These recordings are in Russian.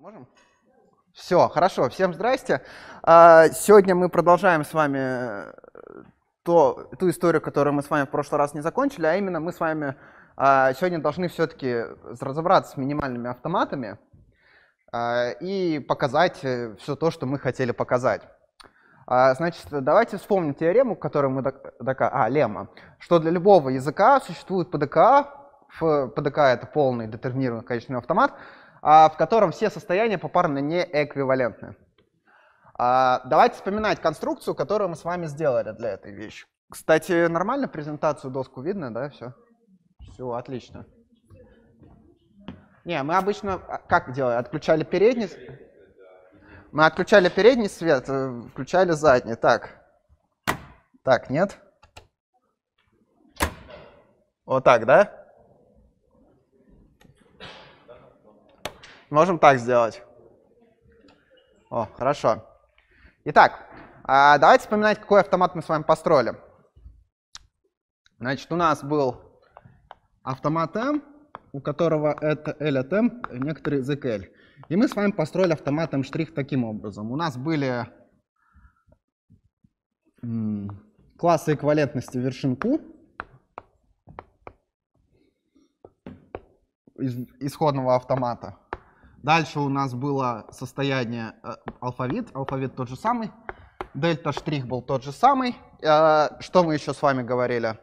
Можем? Все, хорошо. Всем здрасте. А, сегодня мы продолжаем с вами э, то, ту историю, которую мы с вами в прошлый раз не закончили, а именно мы с вами а, сегодня должны все-таки разобраться с минимальными автоматами а, и показать э, все то, что мы хотели показать. Значит, давайте вспомним теорему, которую мы доказали, а, лемма, что для любого языка существует ПДК, ПДК это полный детерминированный количественный автомат, в котором все состояния попарно не эквивалентны. А, давайте вспоминать конструкцию, которую мы с вами сделали для этой вещи. Кстати, нормально презентацию доску видно, да, все? Все, отлично. Не, мы обычно а, как делали? Отключали передний, мы отключали передний свет, э, включали задний. Так, так, нет? Вот так, да? Можем так сделать. О, хорошо. Итак, а, давайте вспоминать, какой автомат мы с вами построили. Значит, у нас был автомат M, у которого это L от M, некоторый язык L. И мы с вами построили автомат M' таким образом. У нас были классы эквивалентности вершин Q, исходного автомата. Дальше у нас было состояние э, алфавит. Алфавит тот же самый. Дельта штрих был тот же самый. Э, что мы еще с вами говорили?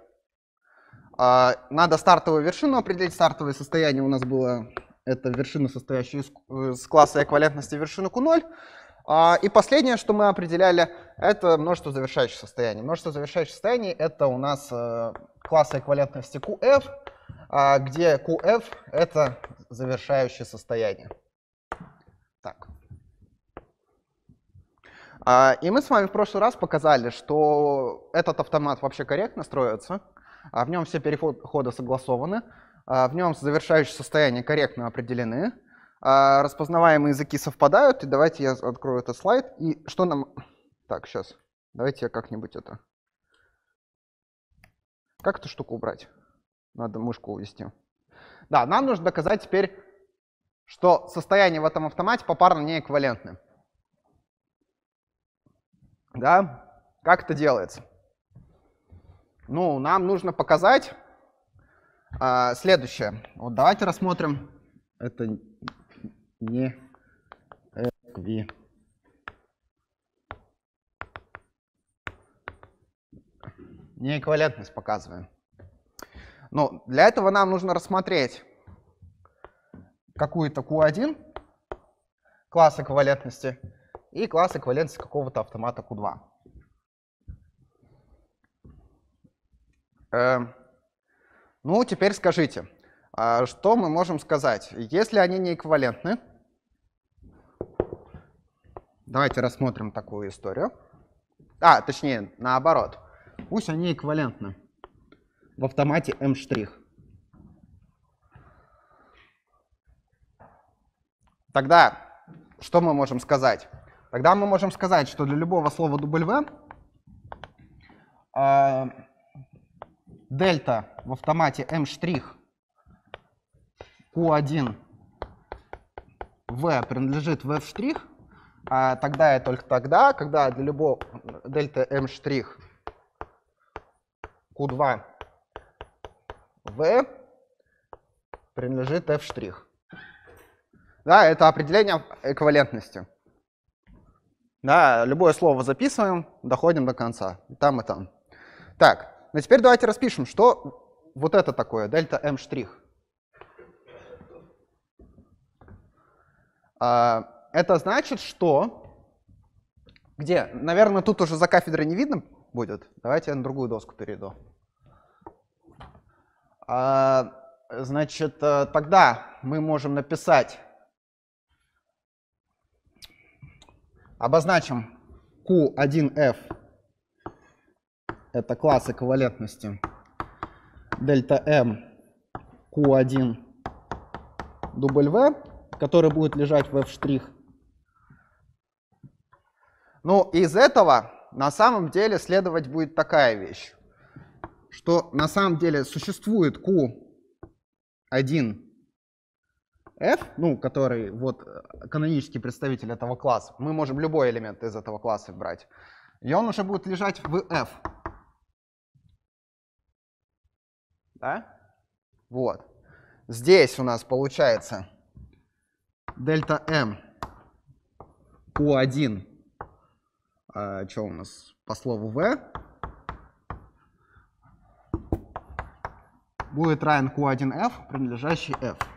Э, надо стартовую вершину определить. Стартовое состояние у нас было это вершина, состоящая из, из класса эквивалентности вершины Q0. И последнее, что мы определяли, это множество завершающих состояний. Множество завершающих состояний — это у нас класс эквивалентности QF, где QF — это завершающее состояние. Так. А, и мы с вами в прошлый раз показали, что этот автомат вообще корректно строится, а в нем все переходы согласованы, а в нем завершающие состояния корректно определены, распознаваемые языки совпадают. И давайте я открою этот слайд. И что нам... Так, сейчас. Давайте я как-нибудь это... Как эту штуку убрать? Надо мышку увести. Да, нам нужно доказать теперь что состояния в этом автомате попарно не эквивалентны. Да? Как это делается? Ну, нам нужно показать а, следующее. Вот давайте рассмотрим. Это не экви. Неэквивалентность показываем. Но для этого нам нужно рассмотреть какую-то Q1, класс эквивалентности, и класс эквивалентности какого-то автомата Q2. Э, ну, теперь скажите, а что мы можем сказать? Если они не эквивалентны, давайте рассмотрим такую историю. А, точнее, наоборот. Пусть они эквивалентны в автомате M'. Тогда что мы можем сказать? Тогда мы можем сказать, что для любого слова W э, дельта в автомате m' Q1 V принадлежит V', а тогда и только тогда, когда для любого дельта m' Q2 V принадлежит F'. Да, это определение эквивалентности. Да, любое слово записываем, доходим до конца. И там, и там. Так, ну теперь давайте распишем, что вот это такое, дельта m'. А, это значит, что... Где? Наверное, тут уже за кафедрой не видно будет. Давайте я на другую доску перейду. А, значит, э, тогда мы можем написать Обозначим Q1F. Это класс эквивалентности. Дельта M Q1 W, который будет лежать в F'. Ну, из этого на самом деле следовать будет такая вещь, что на самом деле существует Q1 f, ну, который вот э, канонический представитель этого класса, мы можем любой элемент из этого класса брать, и он уже будет лежать в f. Да? Вот. Здесь у нас получается дельта m q1, а, что у нас по слову v, будет равен q1f, принадлежащий f.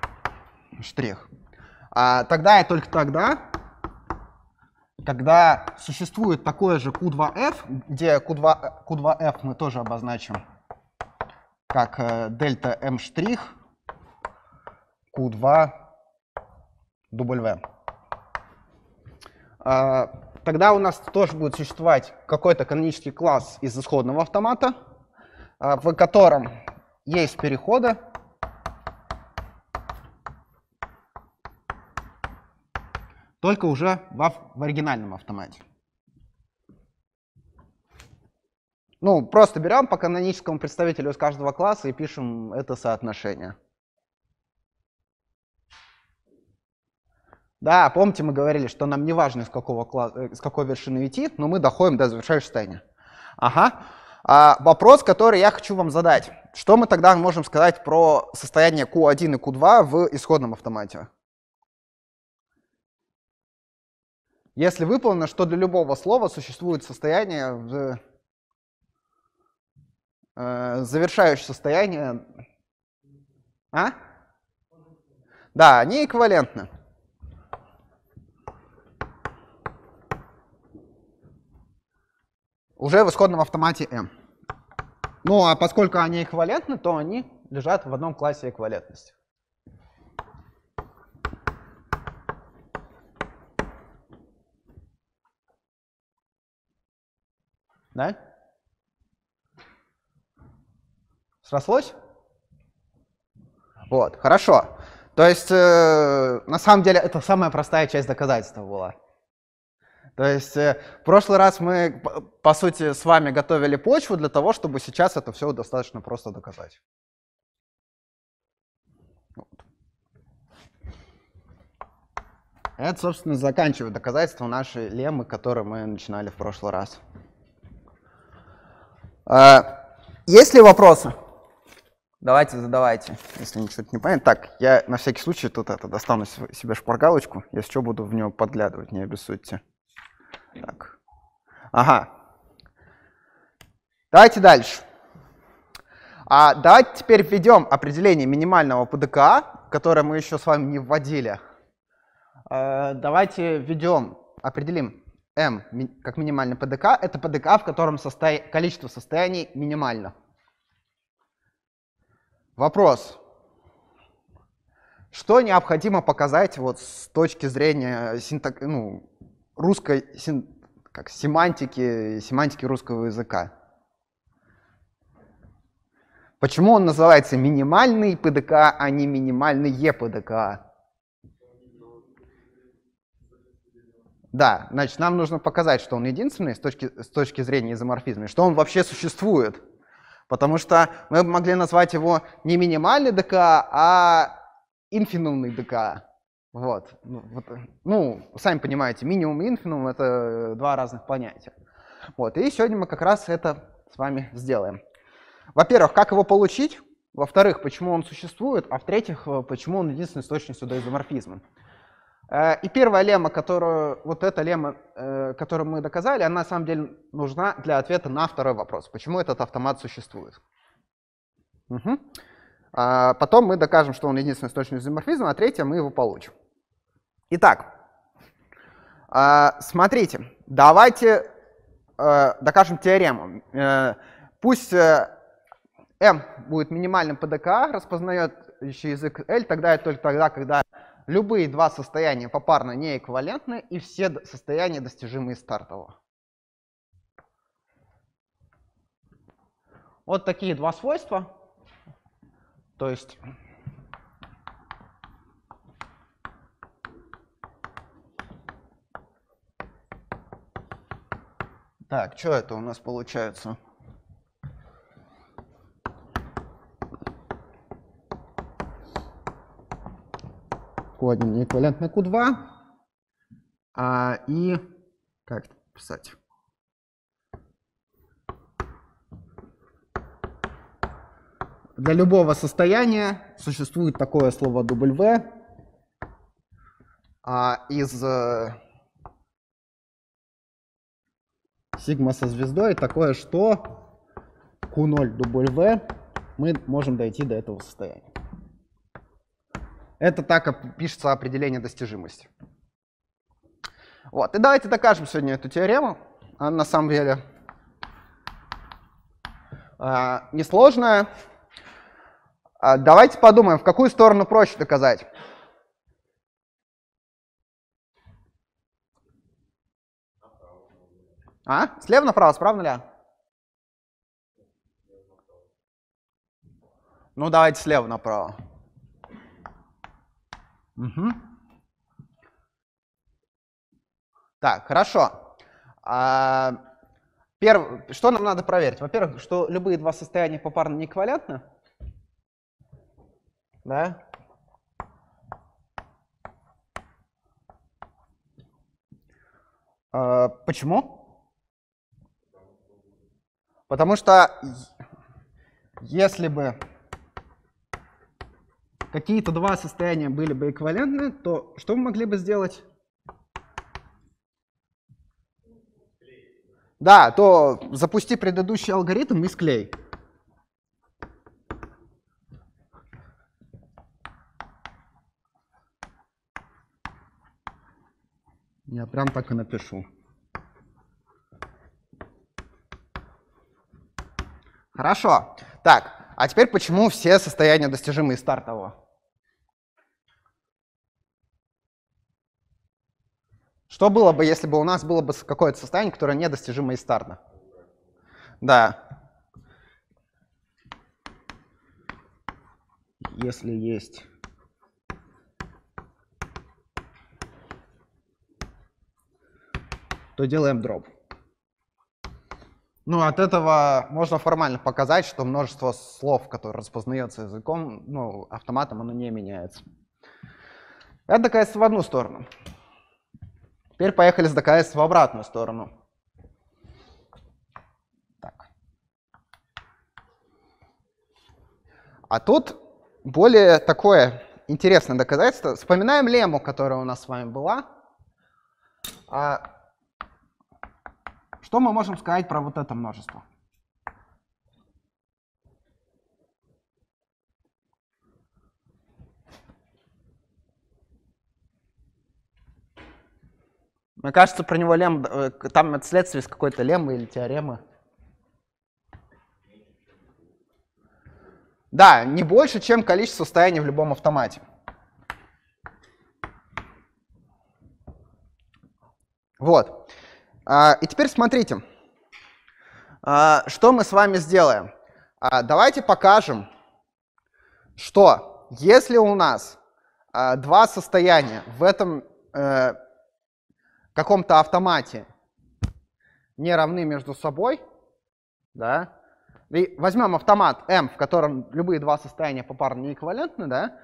Штрих. А тогда и только тогда, когда существует такое же q2f, где q2, q2f мы тоже обозначим как э, дельта m штрих q2 w. А, тогда у нас тоже будет существовать какой-то канонический класс из исходного автомата, а, в котором есть переходы, только уже в, в оригинальном автомате. Ну, просто берем по каноническому представителю из каждого класса и пишем это соотношение. Да, помните, мы говорили, что нам не важно, из какого, класса, э, из какой вершины идти, но мы доходим до завершающего состояния. Ага. А, вопрос, который я хочу вам задать. Что мы тогда можем сказать про состояние Q1 и Q2 в исходном автомате? Если выполнено, что для любого слова существует состояние э, завершающее состояние. А? Да, они эквивалентны. Уже в исходном автомате m. Ну а поскольку они эквивалентны, то они лежат в одном классе эквивалентности. Да? Срослось? Вот, хорошо. То есть, э, на самом деле, это самая простая часть доказательства была. То есть, э, в прошлый раз мы, по сути, с вами готовили почву для того, чтобы сейчас это все достаточно просто доказать. Вот. Это, собственно, заканчивает доказательство нашей леммы, которую мы начинали в прошлый раз. А, есть ли вопросы? Давайте, задавайте, если ничего не понятно. Так, я на всякий случай тут это достану себе шпаргалочку, если что, буду в него подглядывать, не обессудьте. Так. Ага. Давайте дальше. А давайте теперь введем определение минимального ПДК, которое мы еще с вами не вводили. А, давайте введем, определим m как минимальный ПДК, это ПДК, в котором состо... количество состояний минимально. Вопрос. Что необходимо показать вот с точки зрения синтак... ну, русской син... как, семантики, семантики русского языка? Почему он называется минимальный ПДК, а не минимальный ЕПДК? Да, значит, нам нужно показать, что он единственный с точки, с точки зрения изоморфизма, что он вообще существует. Потому что мы могли назвать его не минимальный ДК, а инфинумный ДК. Ну, вот. ну, сами понимаете, минимум и инфинум — это два разных понятия. Вот. И сегодня мы как раз это с вами сделаем. Во-первых, как его получить? Во-вторых, почему он существует? А в-третьих, почему он единственный источник сюда изоморфизма? Э, и первая лемма, которую, вот эта лемма, э, которую мы доказали, она на самом деле нужна для ответа на второй вопрос. Почему этот автомат существует? Угу. А потом мы докажем, что он единственный источник изоморфизма, а третье мы его получим. Итак, а, смотрите, давайте э, докажем теорему. Пусть m будет минимальным ПДК, распознает язык L, тогда и только тогда, когда любые два состояния попарно не эквивалентны, и все состояния достижимы из стартового. Вот такие два свойства. То есть Так, что это у нас получается? Q1 не эквивалентно Q2. А, и как это писать? Для любого состояния существует такое слово W а, из э, сигма со звездой такое, что Q0W мы можем дойти до этого состояния. Это так пишется определение достижимости. Вот. И давайте докажем сегодня эту теорему. Она на самом деле э, несложная. А давайте подумаем, в какую сторону проще доказать. А? Слева направо, справа нуля? Ну, давайте слева направо. Угу. Так, хорошо. А, перв... Что нам надо проверить? Во-первых, что любые два состояния попарно не эквивалентны. Да? А, почему? Потому что если бы какие-то два состояния были бы эквивалентны, то что мы могли бы сделать? Да, то запусти предыдущий алгоритм и склей. Я прям так и напишу. Хорошо. Так, а теперь почему все состояния достижимы из стартового? Что было бы, если бы у нас было бы какое-то состояние, которое недостижимо из старта? Да. Если есть то делаем дроп. Ну, от этого можно формально показать, что множество слов, которые распознается языком, ну, автоматом оно не меняется. Это доказательство в одну сторону. Теперь поехали с доказательством в обратную сторону. Так. А тут более такое интересное доказательство. Вспоминаем лему, которая у нас с вами была. А что мы можем сказать про вот это множество? Мне кажется, про него лем, э, там это следствие из какой-то леммы или теоремы. Да, не больше, чем количество состояний в любом автомате. Вот. А, и теперь смотрите, а, что мы с вами сделаем. А, давайте покажем, что если у нас два состояния в этом э, каком-то автомате не равны между собой, да, и возьмем автомат M, в котором любые два состояния попарно не эквивалентны, да,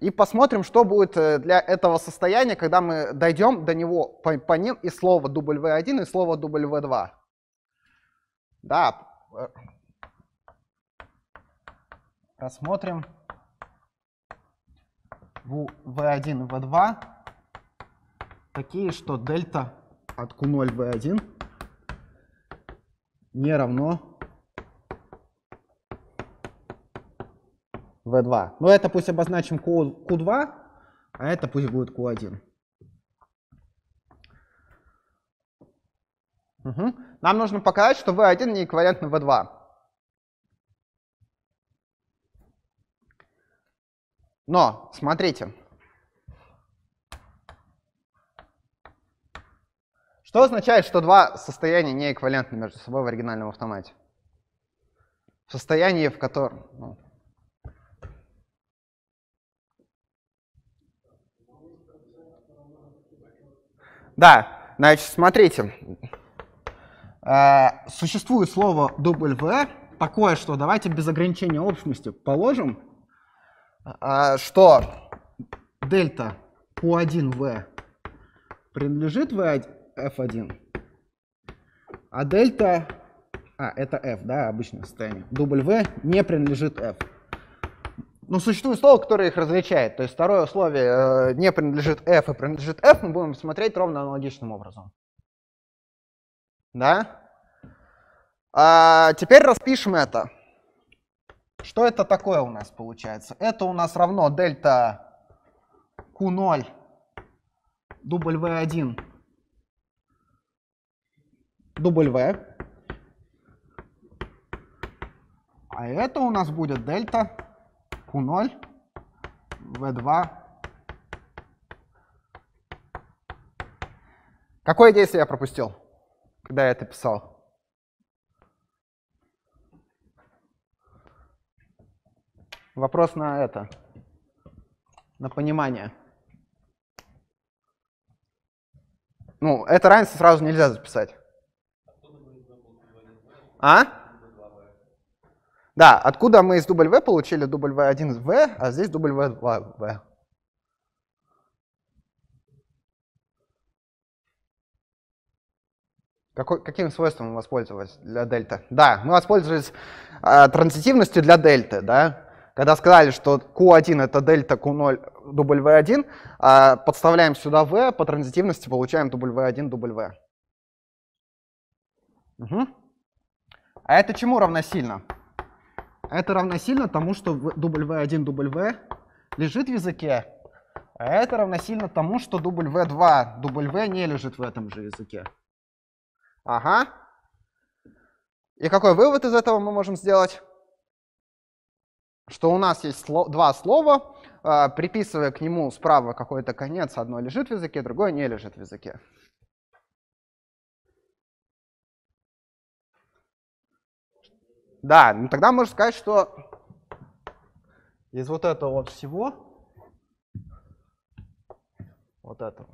и посмотрим, что будет э, для этого состояния, когда мы дойдем до него по, по ним и слово W1, и слово W2. Да. Рассмотрим V1 и V2 такие, что дельта от Q0 V1 не равно V2. Но это пусть обозначим Q, Q2, а это пусть будет Q1. Угу. Нам нужно показать, что V1 не эквивалентно V2. Но, смотрите. Что означает, что два состояния не эквивалентны между собой в оригинальном автомате? В состоянии, в котором... Ну, Да, значит, смотрите. Э, существует слово W, такое, что давайте без ограничения общности положим, э, что дельта Q1V принадлежит V, F1, а дельта, а, это F, да, обычное состояние, W не принадлежит F. Ну, существует слово, которое их различает. То есть второе условие э, не принадлежит F и принадлежит F, мы будем смотреть ровно аналогичным образом. Да? А теперь распишем это. Что это такое у нас получается? Это у нас равно дельта Q0 W1 W. А это у нас будет дельта Q0 V2. Какое действие я пропустил, когда я это писал? Вопрос на это, на понимание. Ну, это равенство сразу нельзя записать. А? Да, откуда мы из W получили W1V, а здесь W2V. Какой, каким свойством мы воспользовались для дельта? Да, мы воспользовались э, транзитивностью для дельты, да. Когда сказали, что Q1 это дельта Q0 W1, э, подставляем сюда V, по транзитивности получаем W1 W. Угу. А это чему равносильно? Это равносильно тому, что W1 W лежит в языке, а это равносильно тому, что W2 W не лежит в этом же языке. Ага. И какой вывод из этого мы можем сделать? Что у нас есть два слова, э, приписывая к нему справа какой-то конец, одно лежит в языке, другое не лежит в языке. Да, ну тогда можно сказать, что из вот этого вот всего, вот этого,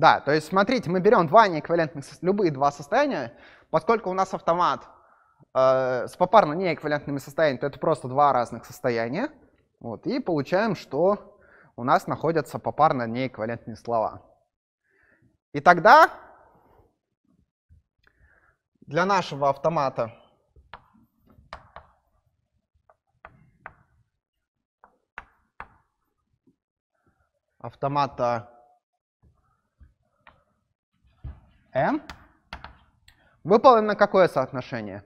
Да, то есть смотрите, мы берем два неэквивалентных, любые два состояния, поскольку у нас автомат э, с попарно неэквивалентными состояниями, то это просто два разных состояния. Вот, и получаем, что у нас находятся попарно неэквивалентные слова. И тогда для нашего автомата автомата n выполнено какое соотношение?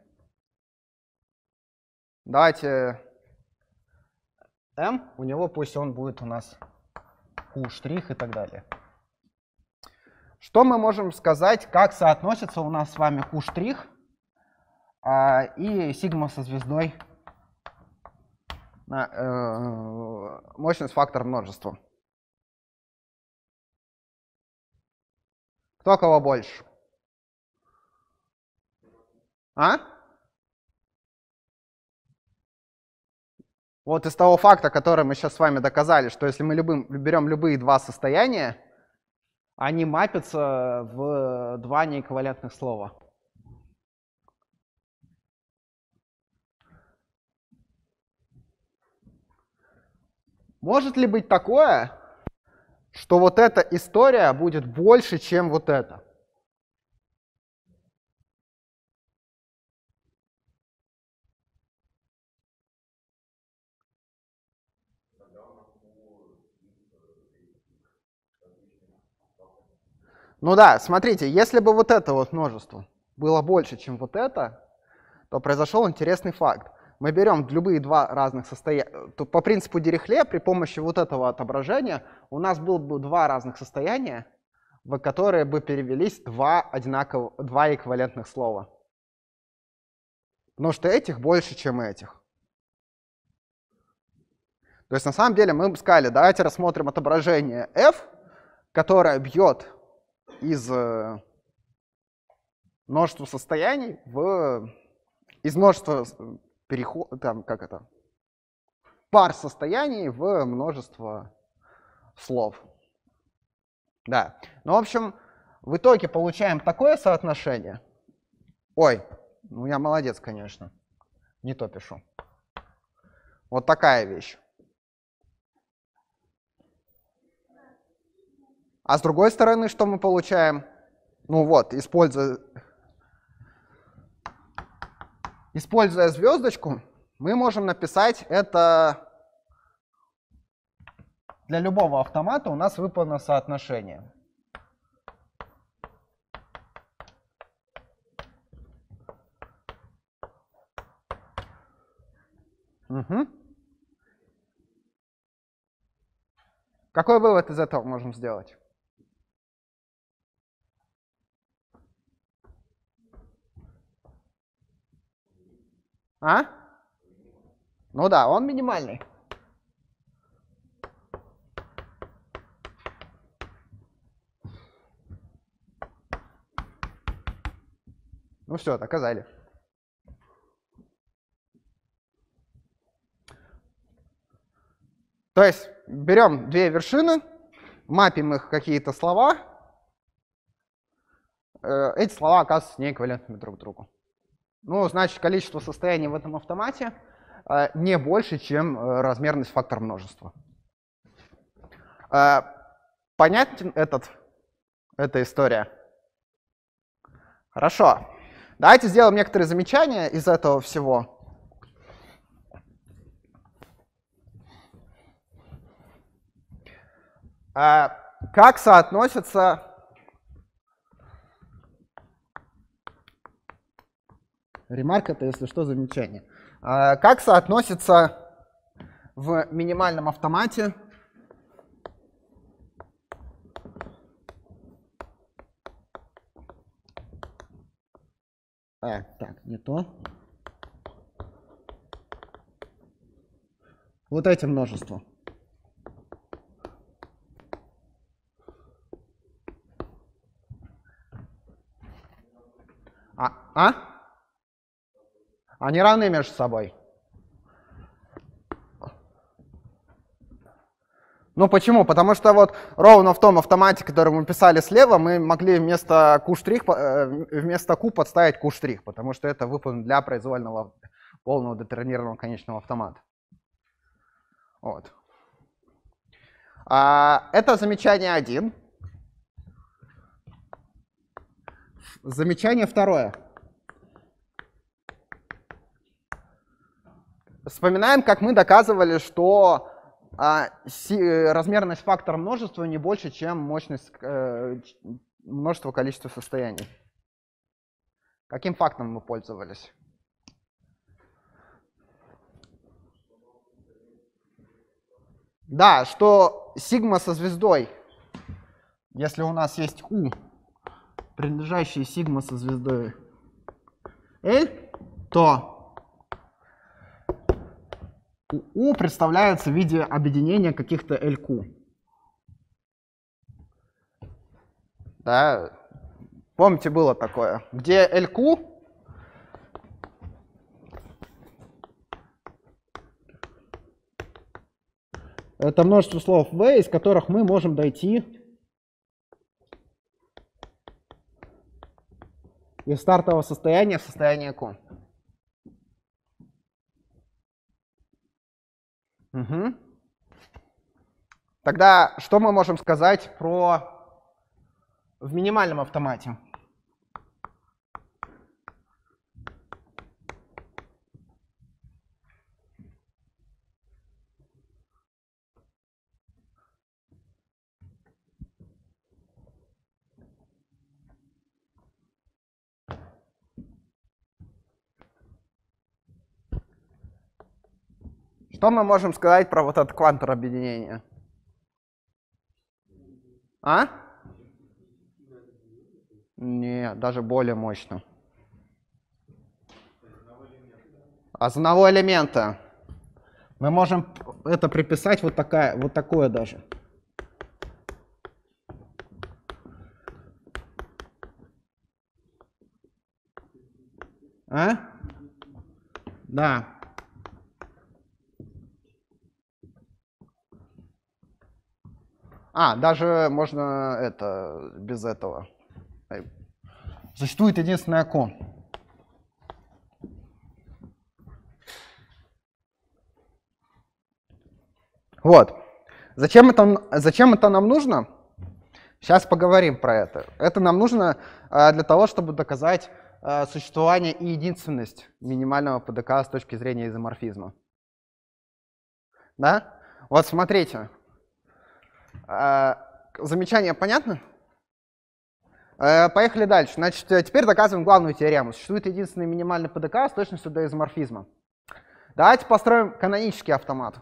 Давайте m, у него пусть он будет у нас q' и так далее. Что мы можем сказать, как соотносится у нас с вами Q' а, и сигма со звездой на э, мощность фактор множества? Кто кого больше? А? Вот из того факта, который мы сейчас с вами доказали, что если мы любым, берем любые два состояния, они мапятся в два неэквивалентных слова. Может ли быть такое, что вот эта история будет больше, чем вот это? Ну да, смотрите, если бы вот это вот множество было больше, чем вот это, то произошел интересный факт. Мы берем любые два разных состояния. По принципу Дирихле при помощи вот этого отображения у нас было бы два разных состояния, в которые бы перевелись два, одинаковых, два эквивалентных слова. Потому что этих больше, чем этих. То есть на самом деле мы бы сказали, давайте рассмотрим отображение f, которое бьет из э, множества состояний в из множества переход, там, как это, пар состояний в множество слов. Да. Ну, в общем, в итоге получаем такое соотношение. Ой, ну я молодец, конечно. Не то пишу. Вот такая вещь. А с другой стороны, что мы получаем? Ну вот, используя, используя звездочку, мы можем написать это для любого автомата у нас выполнено соотношение. Угу. Какой вывод из этого можем сделать? А? Ну да, он минимальный. Ну все, доказали. То есть берем две вершины, мапим их какие-то слова. Э, эти слова оказываются неэквивалентными друг другу. Ну, значит, количество состояний в этом автомате э, не больше, чем э, размерность фактор множества. Понятен этот, эта история? Хорошо. Давайте сделаем некоторые замечания из этого всего. Как соотносятся Ремарк это, если что, замечание. А, как соотносится в минимальном автомате А, так, не то. Вот эти множества. А? а? Они равны между собой. Ну почему? Потому что вот ровно в том автомате, который мы писали слева, мы могли вместо q э, вместо q подставить q потому что это выполнено для произвольного полного детерминированного конечного автомата. Вот. А, это замечание один. Замечание второе. Вспоминаем, как мы доказывали, что а, си, размерность фактора множества не больше, чем мощность э, множества количества состояний. Каким фактом мы пользовались? Да, что сигма со звездой, если у нас есть U, принадлежащие сигма со звездой L, то U представляется в виде объединения каких-то LQ. Да, помните, было такое, где LQ это множество слов v, из которых мы можем дойти из стартового состояния в состояние Q. Угу. Тогда что мы можем сказать про в минимальном автомате? Что мы можем сказать про вот это квантор объединения? А? Не, даже более мощно. Одного элемента. Мы можем это приписать вот, такая, вот такое даже. А? Да. А, даже можно это без этого. Существует единственное окно. Вот. Зачем это, зачем это нам нужно? Сейчас поговорим про это. Это нам нужно э, для того, чтобы доказать э, существование и единственность минимального ПДК с точки зрения изоморфизма. Да? Вот смотрите. Э, замечание понятно? Э, поехали дальше. Значит, теперь доказываем главную теорему. Существует единственный минимальный ПДК с точностью до изоморфизма. Давайте построим канонический автомат.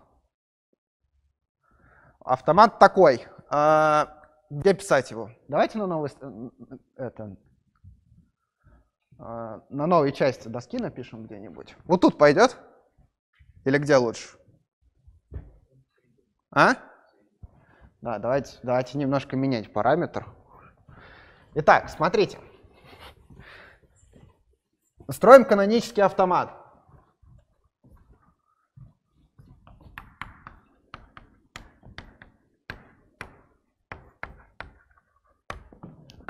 Автомат такой. Э, где писать его? Давайте на новой, это, на новой части доски напишем где-нибудь. Вот тут пойдет? Или где лучше? А? Да, давайте, давайте немножко менять параметр. Итак, смотрите. Строим канонический автомат.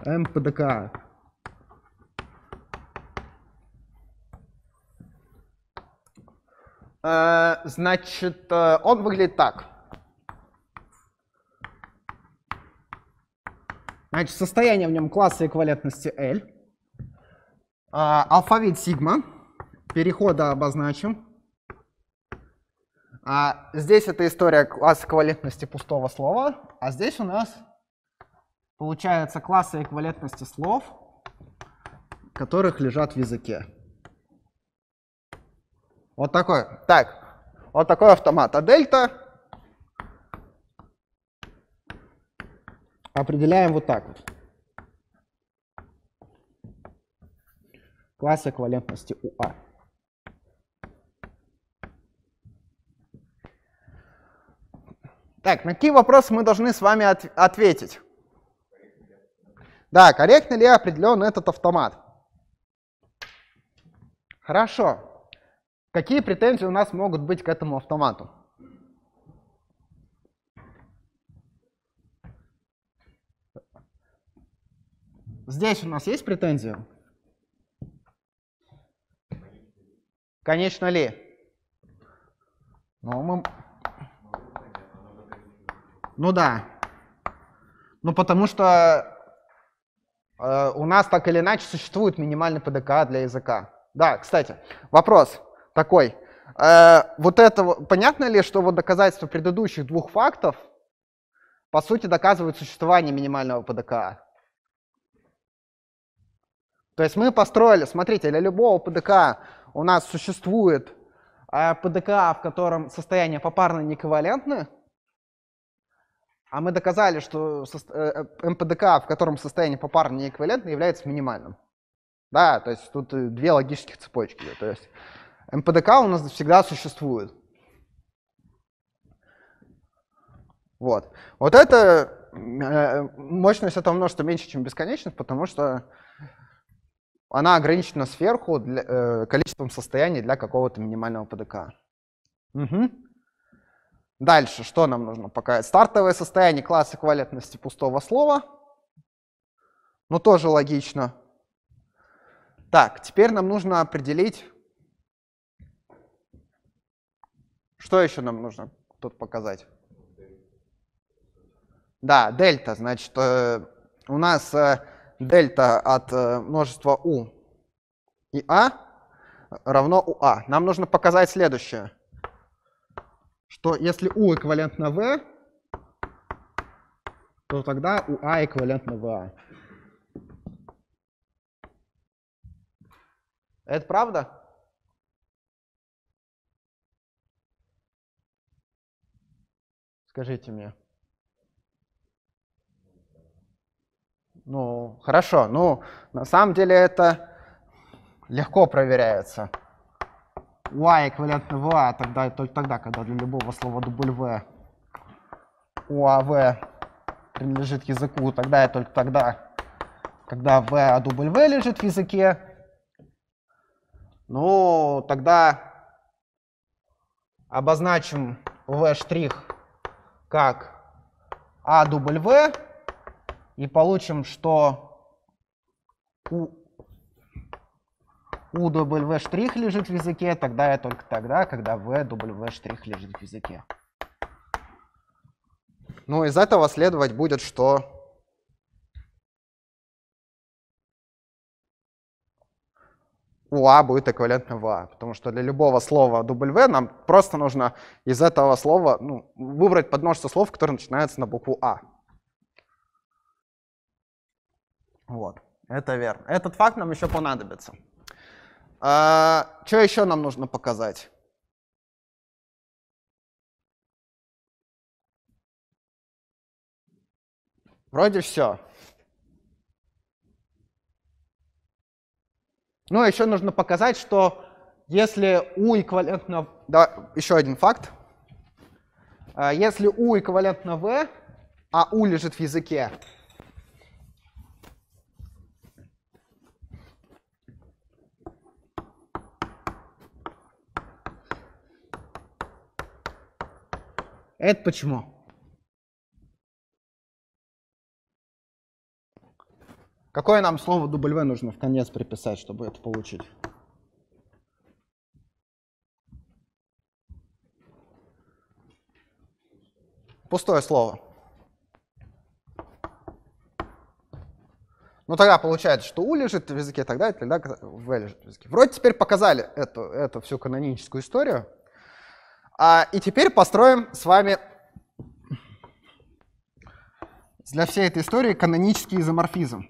МПДК. Э, значит, э, он выглядит так. Значит, состояние в нем класса эквивалентности L. А, алфавит сигма. Перехода обозначим. А здесь это история класса эквивалентности пустого слова. А здесь у нас получается классы эквивалентности слов, которых лежат в языке. Вот такой. Так, вот такой автомат. А дельта определяем вот так вот. Класс эквивалентности УА. Так, на какие вопросы мы должны с вами от ответить? Да, корректно ли определен этот автомат? Хорошо. Какие претензии у нас могут быть к этому автомату? Здесь у нас есть претензия? Конечно ли? Ну, мы... ну да. Ну потому что э, у нас так или иначе существует минимальный ПДК для языка. Да, кстати, вопрос такой. Э, вот это, понятно ли, что вот доказательства предыдущих двух фактов по сути доказывают существование минимального ПДК? То есть мы построили, смотрите, для любого ПДК у нас существует э, ПДК, в котором состояние попарно неэквивалентны, а мы доказали, что э, э, МПДК, в котором состояние попарно неэквивалентно, является минимальным. Да, то есть тут две логических цепочки. То есть МПДК у нас всегда существует. Вот. Вот это мощность этого множества меньше, чем бесконечность, потому что она ограничена сверху для, э, количеством состояний для какого-то минимального ПДК. Угу. Дальше, что нам нужно показать? Стартовое состояние класса эквивалентности пустого слова. Ну, тоже логично. Так, теперь нам нужно определить, что еще нам нужно тут показать. Да, дельта, значит, э, у нас э, дельта от э, множества u и a равно uа. Нам нужно показать следующее, что если u эквивалентно v, то тогда uа эквивалентно va. Это правда? Скажите мне. Ну, хорошо. Ну, на самом деле это легко проверяется. y эквивалентно va тогда только тогда, когда для любого слова w uav принадлежит языку, тогда и только тогда, когда v а w лежит в языке. Ну, тогда обозначим v' как a w и получим, что у, у W' штрих лежит в языке, тогда и только тогда, когда V W' штрих лежит в языке. Ну, из этого следовать будет, что у А будет эквивалентно в А, потому что для любого слова W нам просто нужно из этого слова ну, выбрать подмножество слов, которые начинаются на букву А. Вот, это верно. Этот факт нам еще понадобится. А, что еще нам нужно показать? Вроде все. Ну, еще нужно показать, что если U эквивалентно... Да, еще один факт. А, если U эквивалентно V, а U лежит в языке, Это почему? Какое нам слово W нужно в конец приписать, чтобы это получить? Пустое слово. Ну тогда получается, что U лежит в языке, и тогда V лежит в языке. Вроде теперь показали эту, эту всю каноническую историю. А, и теперь построим с вами для всей этой истории канонический изоморфизм.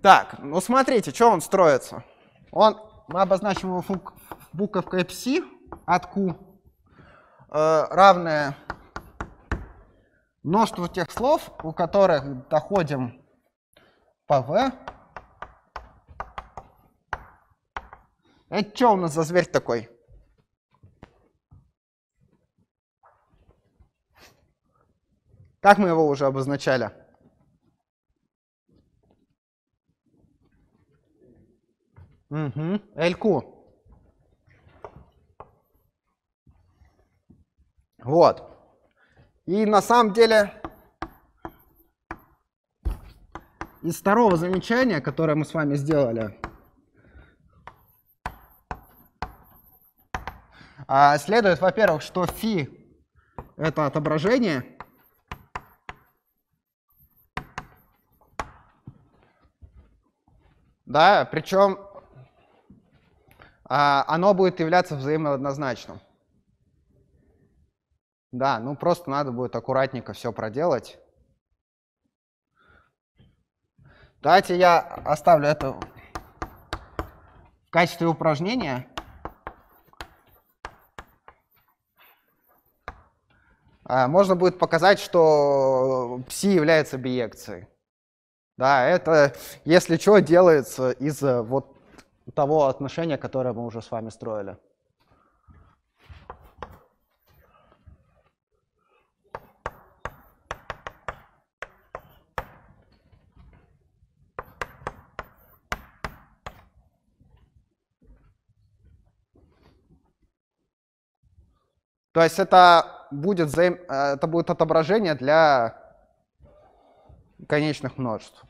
Так, ну смотрите, что он строится. Он, мы обозначим его буковкой psi от q, э, равное множеству тех слов, у которых доходим по v. Это что у нас за зверь такой? Как мы его уже обозначали? Угу. Эльку. Вот. И на самом деле из второго замечания, которое мы с вами сделали, а, следует, во-первых, что фи это отображение. Да, причем а, оно будет являться взаимооднозначным. Да, ну просто надо будет аккуратненько все проделать. Давайте я оставлю это в качестве упражнения. А, можно будет показать, что пси является биекцией. Да, это, если что, делается из вот того отношения, которое мы уже с вами строили. То есть это будет, взаим... это будет отображение для конечных множеств.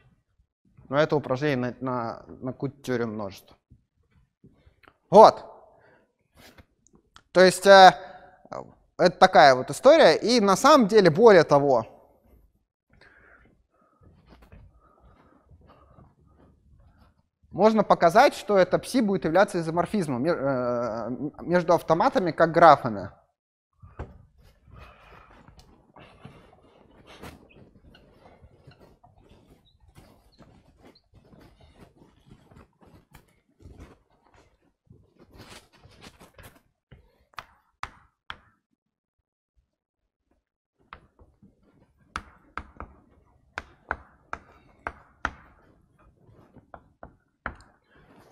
Но это упражнение на, на, на какую-то теорию множеств. Вот. То есть э, это такая вот история. И на самом деле, более того, можно показать, что это пси будет являться изоморфизмом э, между автоматами как графами.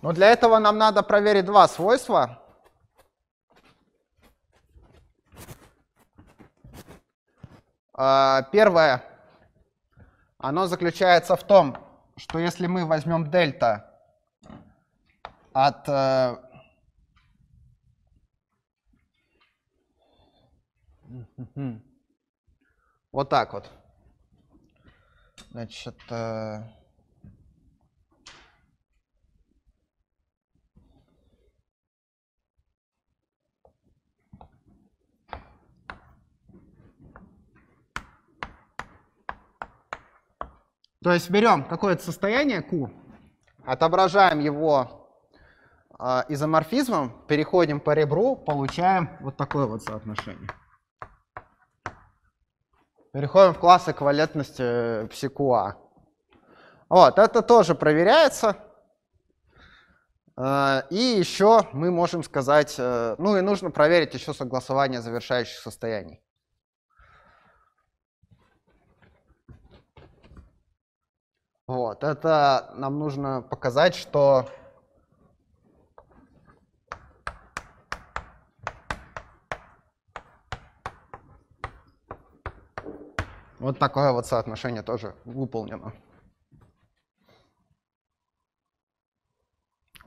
Но для этого нам надо проверить два свойства. А, первое, оно заключается в том, что если мы возьмем дельта от э, вот так вот, значит, То есть берем какое-то состояние Q, отображаем его э, изоморфизмом, переходим по ребру, получаем вот такое вот соотношение. Переходим в класс эквивалентности псикуа. Вот, это тоже проверяется. Э, и еще мы можем сказать, э, ну и нужно проверить еще согласование завершающих состояний. Вот, это нам нужно показать, что вот такое вот соотношение тоже выполнено.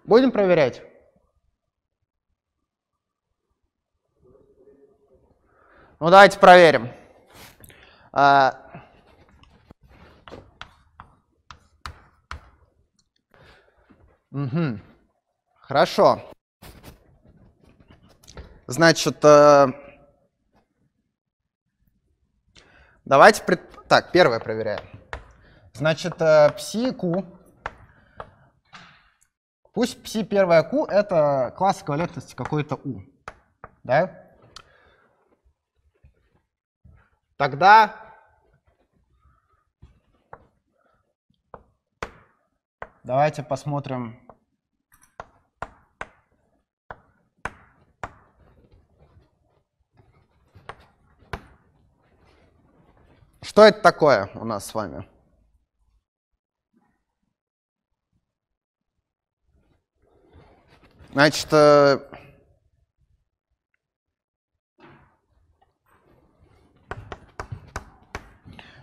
Будем проверять? Ну, давайте проверим. Угу. Хорошо. Значит, э, давайте... Пред... Так, первое проверяем. Значит, э, пси q. Пусть пси первая q это класс эквивалентности какой-то u. Да? Тогда Давайте посмотрим. Что это такое у нас с вами? Значит, э,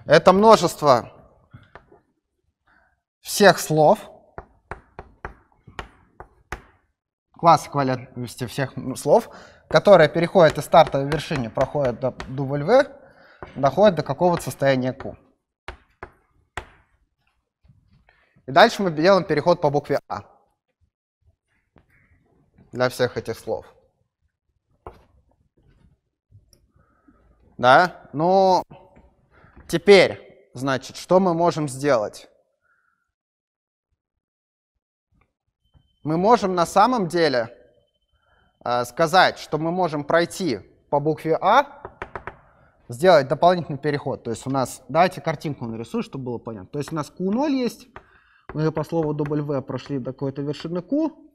это множество всех слов, класс эквивалентности всех слов, которые переходят из старта в вершине, проходят до W, доходят до какого-то состояния Q. И дальше мы делаем переход по букве А для всех этих слов. Да? Ну, теперь, значит, что мы можем сделать? мы можем на самом деле э, сказать, что мы можем пройти по букве А, сделать дополнительный переход. То есть у нас, давайте картинку нарисую, чтобы было понятно. То есть у нас Q0 есть, мы по слову W прошли до какой-то вершины Q,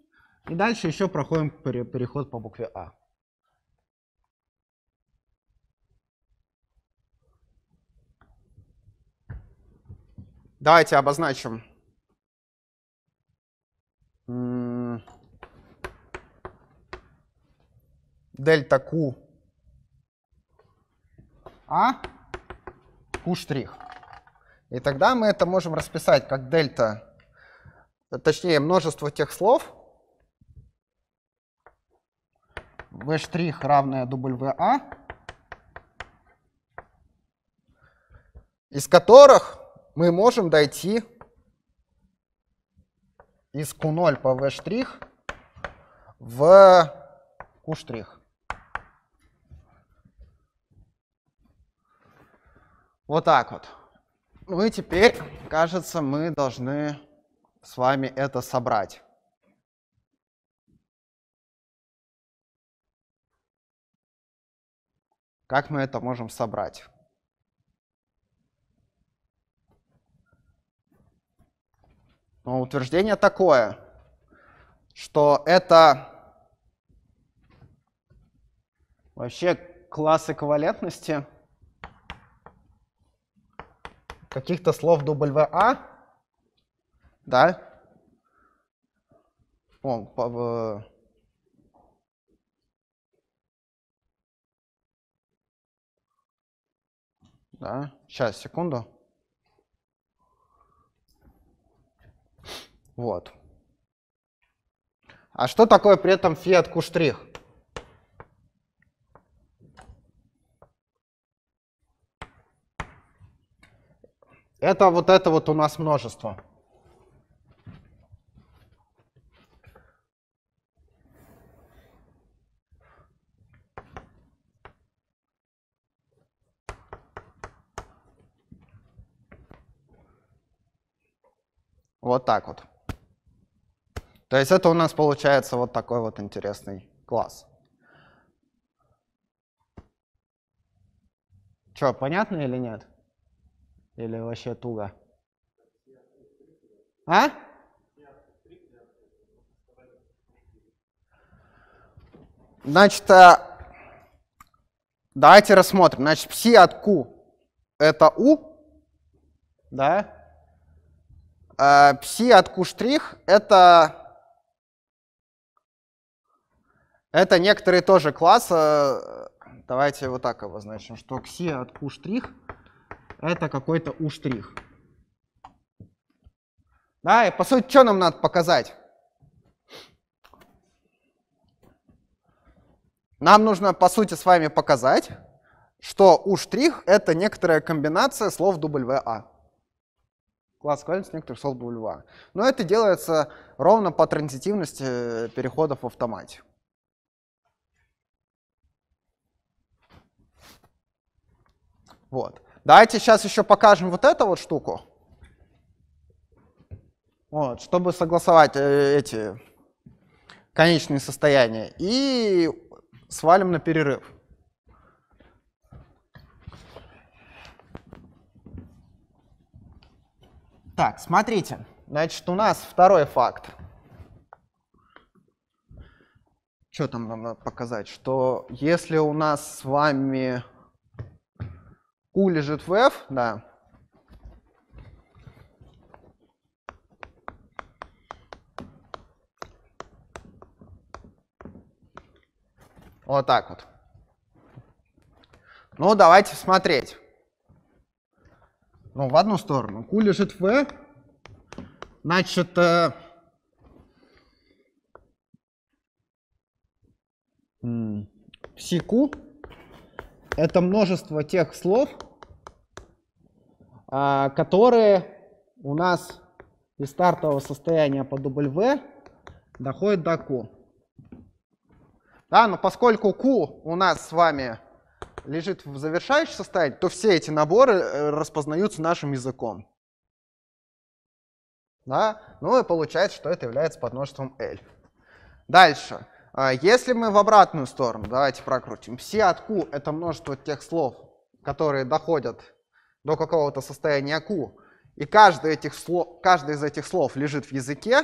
и дальше еще проходим переход по букве А. Давайте обозначим дельта Q А, Q. И тогда мы это можем расписать как дельта, точнее множество тех слов, v штрих равное WA, из которых мы можем дойти из Q0 по V' штрих в Q'. штрих. Вот так вот. Ну и теперь, кажется, мы должны с вами это собрать. Как мы это можем собрать? Но утверждение такое, что это вообще класс эквивалентности каких-то слов WA, да? О, по, в... Да, сейчас, секунду. Вот. А что такое при этом фиат Q'? Это вот это вот у нас множество. Вот так вот. То есть это у нас получается вот такой вот интересный класс. Что, понятно или нет? Или вообще туго? А? Значит, э, давайте рассмотрим. Значит, пси от q это u, да? А пси от q' штрих это это некоторые тоже классы. Давайте вот так обозначим, что кси от q' штрих это какой-то u штрих. Да, и по сути, что нам надо показать? Нам нужно, по сути, с вами показать, что u' это некоторая комбинация слов WA. Класс эквивалентности некоторых слов WA. Но это делается ровно по транзитивности переходов в автомате. Вот. Давайте сейчас еще покажем вот эту вот штуку. Вот, чтобы согласовать э, эти конечные состояния. И свалим на перерыв. Так, смотрите. Значит, у нас второй факт. Что там нам надо показать? Что если у нас с вами Q лежит в F, да, Вот так вот. Ну, давайте смотреть. Ну, в одну сторону. Q лежит в Значит, э, пси-Q это множество тех слов, а, которые у нас из стартового состояния по W доходят до Q. Да, но поскольку Q у нас с вами лежит в завершающем состоянии, то все эти наборы э, распознаются нашим языком. Да? Ну и получается, что это является подмножеством L. Дальше. А, если мы в обратную сторону, давайте прокрутим. Все от Q это множество тех слов, которые доходят до какого-то состояния Q. И каждый, этих слов, каждый из этих слов лежит в языке,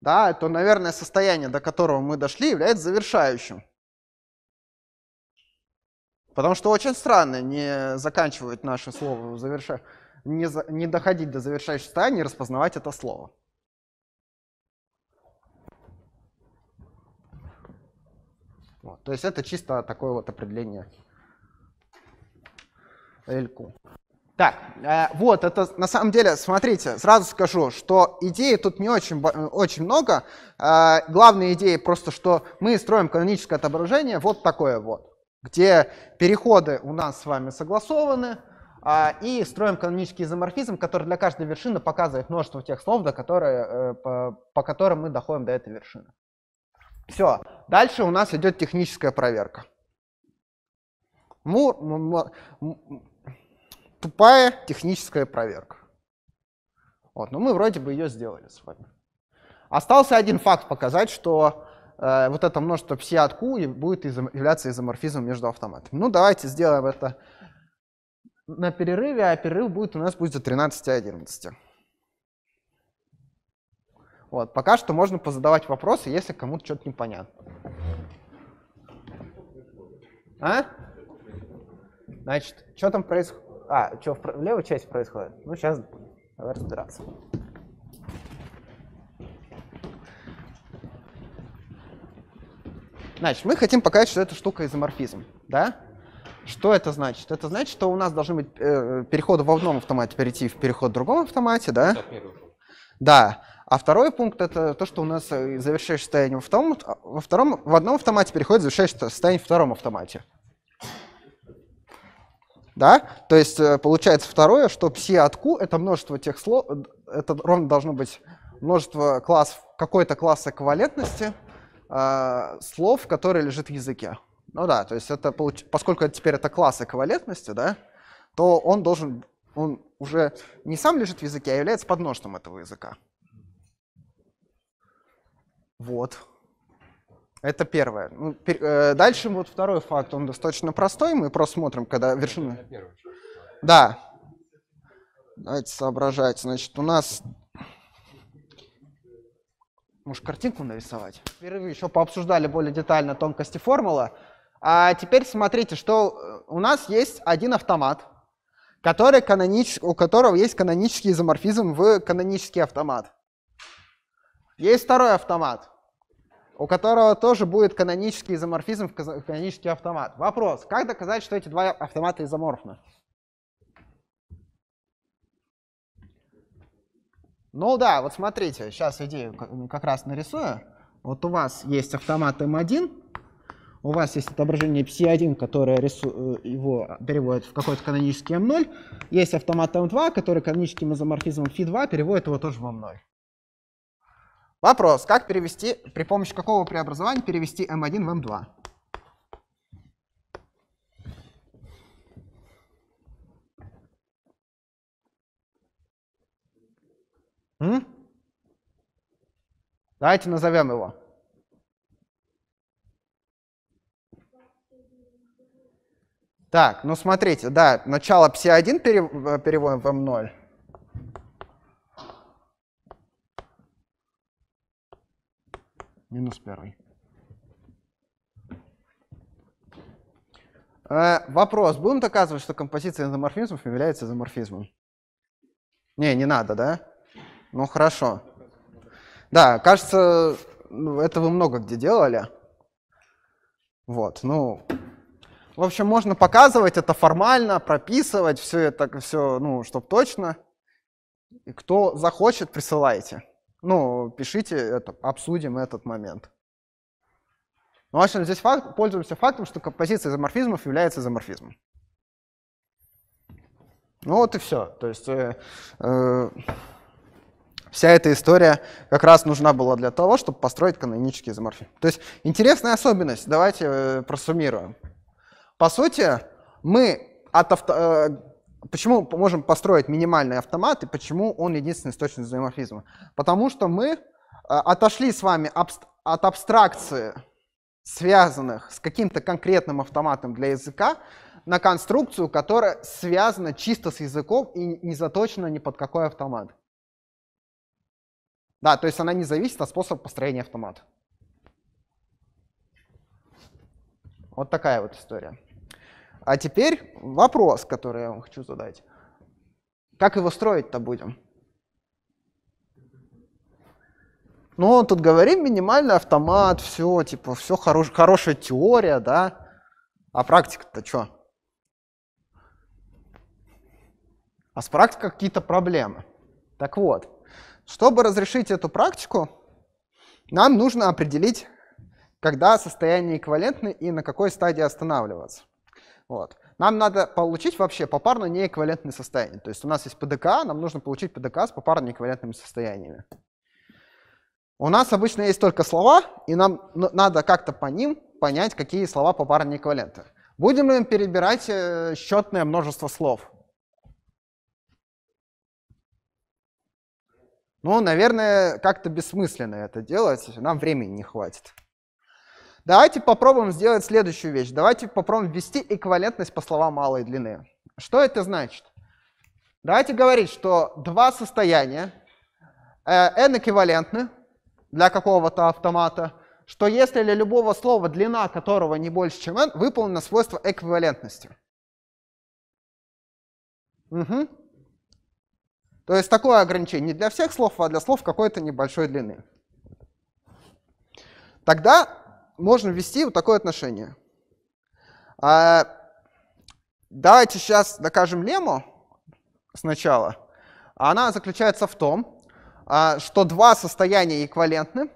да, то, наверное, состояние, до которого мы дошли, является завершающим. Потому что очень странно не заканчивать наше слово, заверша... не, за... не доходить до завершающего состояния и распознавать это слово. Вот. То есть это чисто такое вот определение LQ. Так, э, вот, это на самом деле, смотрите, сразу скажу, что идей тут не очень, очень много. Э, главная идея просто, что мы строим каноническое отображение вот такое вот, где переходы у нас с вами согласованы, э, и строим канонический изоморфизм, который для каждой вершины показывает множество тех слов, до которые, э, по, по которым мы доходим до этой вершины. Все, дальше у нас идет техническая проверка. Мур, тупая техническая проверка. Вот, но мы вроде бы ее сделали с вами. Остался один факт показать, что э, вот это множество пси от q будет изо, являться изоморфизмом между автоматами. Ну, давайте сделаем это на перерыве, а перерыв будет у нас будет за 13 и 11. Вот, пока что можно позадавать вопросы, если кому-то что-то непонятно. А? Значит, что там происходит? А, что в левой части происходит? Ну, сейчас давай разбираться. Значит, мы хотим показать, что эта штука изоморфизм. Да? Что это значит? Это значит, что у нас должны быть э, переходы в одном автомате перейти в переход в другом автомате, да? Да. А второй пункт это то, что у нас э, завершающее состояние во втором, во втором, в одном автомате переходит завершающее состояние в втором автомате. Да? То есть э, получается второе, что пси от q это множество тех слов, это ровно должно быть множество классов, какой-то класс эквивалентности э, слов, которые лежит в языке. Ну да, то есть это, поскольку теперь это класс эквивалентности, да, то он должен Он уже не сам лежит в языке, а является подмножеством этого языка. Вот. Это первое. Ну, э, дальше вот второй факт, он достаточно простой. Мы просто смотрим, когда вершина... Да. Давайте соображать. Значит, у нас... Может, картинку нарисовать? Впервые еще пообсуждали более детально тонкости формулы. А теперь смотрите, что э, у нас есть один автомат, который канонич... у которого есть канонический изоморфизм в канонический автомат. Есть второй автомат, у которого тоже будет канонический изоморфизм в канонический автомат. Вопрос, как доказать, что эти два автомата изоморфны? Ну да, вот смотрите, сейчас идею как раз нарисую. Вот у вас есть автомат М1, у вас есть отображение psi1, которое рису... Э, его переводит в какой-то канонический M0. Есть автомат M2, который каноническим изоморфизмом phi2 переводит его тоже в M0. Вопрос, как перевести, при помощи какого преобразования перевести M1 в M2? М? Давайте назовем его. Так, ну смотрите, да, начало psi1 переводим в m0. Минус первый. Э, вопрос. Будем доказывать, что композиция изоморфизмов является изоморфизмом? Не, не надо, да? Ну, хорошо. Да, кажется, ну, это вы много где делали. Вот, ну, в общем, можно показывать это формально, прописывать все это, все, ну, чтобы точно. И кто захочет, присылайте. Ну, пишите это, обсудим этот момент. Ну, в общем, здесь факт, пользуемся фактом, что композиция изоморфизмов является изоморфизмом. Ну вот и все. То есть э, э, вся эта история как раз нужна была для того, чтобы построить канонический изоморфизм. То есть интересная особенность, давайте э, просуммируем. По сути, мы от авто... Э, почему можем построить минимальный автомат и почему он единственный источник изоморфизма? Потому что мы э, отошли с вами от абстракции, связанных с каким-то конкретным автоматом для языка, на конструкцию, которая связана чисто с языком и не заточена ни под какой автомат. Да, то есть она не зависит от способа построения автомата. Вот такая вот история. А теперь вопрос, который я вам хочу задать. Как его строить-то будем? Ну, тут говорим, минимальный автомат, все, типа, все хорош, хорошая теория, да? А практика-то что? А с практикой какие-то проблемы. Так вот, чтобы разрешить эту практику, нам нужно определить, когда состояние эквивалентны и на какой стадии останавливаться. Вот. Нам надо получить вообще попарно неэквивалентные состояния. То есть у нас есть ПДК, нам нужно получить ПДК с попарно неэквивалентными состояниями. У нас обычно есть только слова, и нам надо как-то по ним понять, какие слова попарно неэквивалентны. Будем ли мы перебирать э, счетное множество слов? Ну, наверное, как-то бессмысленно это делать, нам времени не хватит. Давайте попробуем сделать следующую вещь. Давайте попробуем ввести эквивалентность по словам малой длины. Что это значит? Давайте говорить, что два состояния э, n эквивалентны для какого-то автомата, что если для любого слова длина которого не больше, чем n, выполнено свойство эквивалентности. Угу. То есть такое ограничение не для всех слов, а для слов какой-то небольшой длины. Тогда можно ввести вот такое отношение. А, давайте сейчас докажем лему сначала. Она заключается в том, а, что два состояния эквивалентны.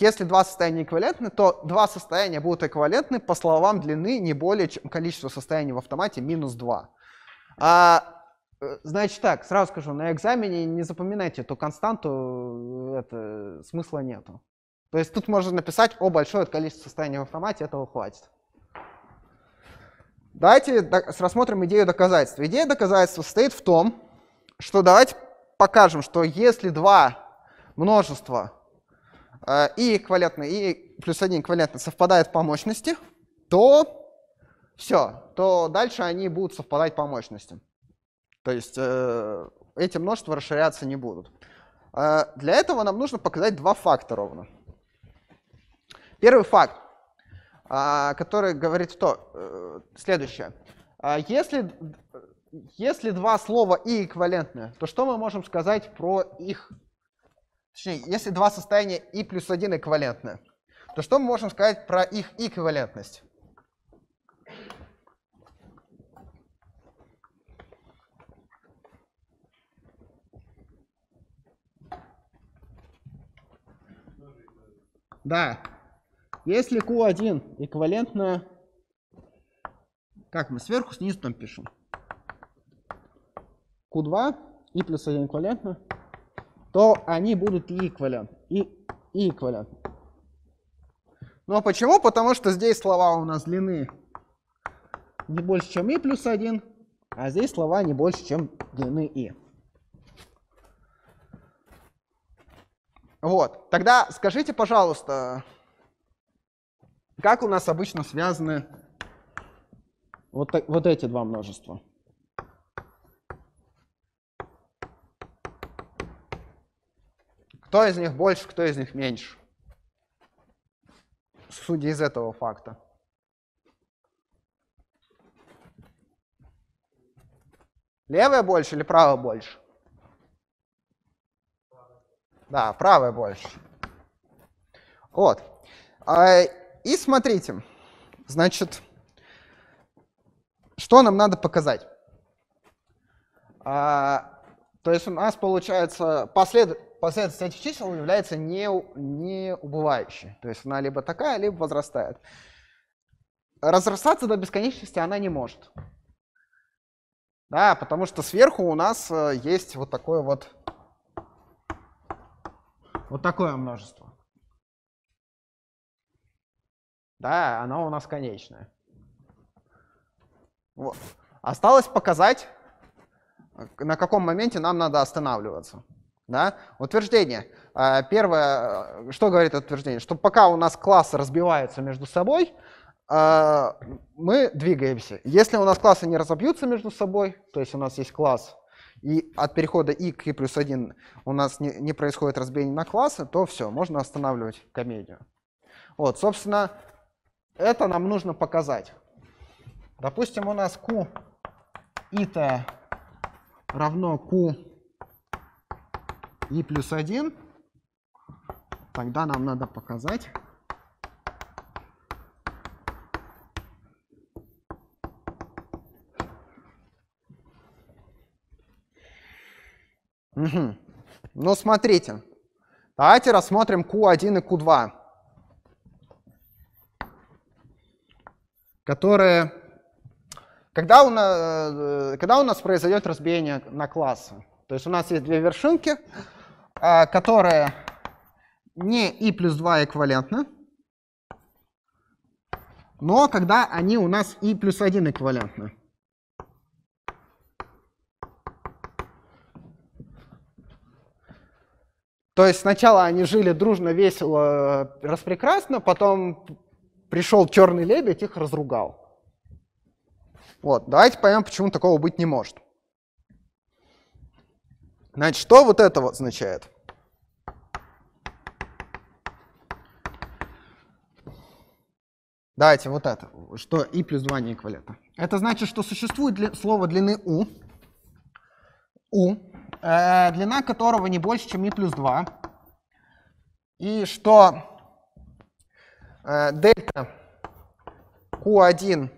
Если два состояния эквивалентны, то два состояния будут эквивалентны по словам длины не более чем количество состояний в автомате минус 2. А, э, значит так, сразу скажу, на экзамене не запоминайте эту константу, э, это, смысла нету. То есть тут можно написать о большое количество состояний в автомате, этого хватит. Давайте рассмотрим идею доказательства. Идея доказательства состоит в том, что давайте покажем, что если два множества э, и эквивалентно, и плюс 1 эквивалентно совпадают по мощности, то все, то дальше они будут совпадать по мощности. То есть э, эти множества расширяться не будут. Э, для этого нам нужно показать два факта ровно. Первый факт. А, который говорит то, э, следующее. А, если, если два слова и эквивалентны, то что мы можем сказать про их... Точнее, если два состояния и плюс один эквивалентны, то что мы можем сказать про их эквивалентность? Да, если Q1 эквивалентно... Как мы сверху, снизу там пишем? Q2 и плюс 1 эквивалентно, то они будут и эквивалент. И, и эквивалент. Ну а почему? Потому что здесь слова у нас длины не больше, чем и плюс 1, а здесь слова не больше, чем длины и. Вот, тогда скажите, пожалуйста, как у нас обычно связаны вот, вот эти два множества? Кто из них больше, кто из них меньше? Судя из этого факта. Левое больше или правое больше? Да, правое больше. Вот. И смотрите, значит, что нам надо показать? А, то есть у нас получается послед... последовательность этих чисел является не, не убывающей. То есть она либо такая, либо возрастает. Разрастаться до бесконечности она не может. Да, потому что сверху у нас э, есть вот такое вот, вот такое множество. Да, оно у нас конечное. Вот. Осталось показать, на каком моменте нам надо останавливаться. Да? Утверждение. А, первое, что говорит утверждение? Что пока у нас классы разбиваются между собой, а, мы двигаемся. Если у нас классы не разобьются между собой, то есть у нас есть класс, и от перехода и к и плюс 1 у нас не, не происходит разбиение на классы, то все, можно останавливать комедию. Вот, собственно, это нам нужно показать. Допустим, у нас Q ит равно Q и плюс 1. Тогда нам надо показать. Угу. Ну, смотрите. Давайте рассмотрим Q1 и Q2. Которые, когда у, нас, э, когда у нас произойдет разбиение на классы, то есть у нас есть две вершинки, а, которые не и плюс 2 эквивалентны, но когда они у нас и плюс 1 эквивалентны. То есть сначала они жили дружно, весело, распрекрасно, потом пришел черный лебедь, их разругал. Вот, давайте поймем, почему такого быть не может. Значит, что вот это вот означает? Давайте вот это, что и плюс 2 не эквивалентно. Это значит, что существует дли, слово длины u, u э, длина которого не больше, чем и плюс 2, и что дельта Q1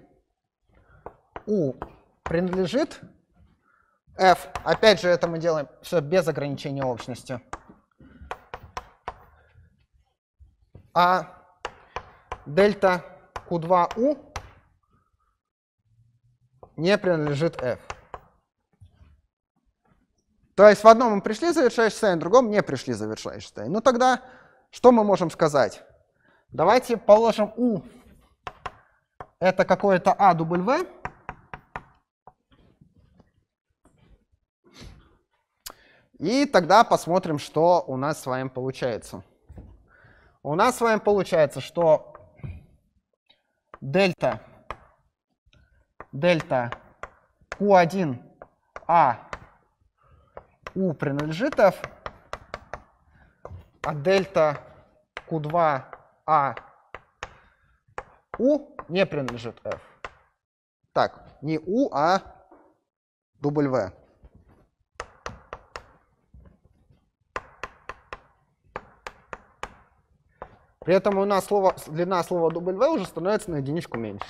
U принадлежит F. Опять же, это мы делаем все без ограничения общности. А дельта Q2U не принадлежит F. То есть в одном мы пришли завершающее состояние, в другом не пришли завершающее состояние. Ну тогда что мы можем сказать? Давайте положим U это какое-то А дубль В. И тогда посмотрим, что у нас с вами получается. У нас с вами получается, что дельта дельта Q1 А U принадлежит F, а дельта Q2 Q2А U не принадлежит F. Так, не U, а W. При этом у нас слово, длина слова W уже становится на единичку меньше.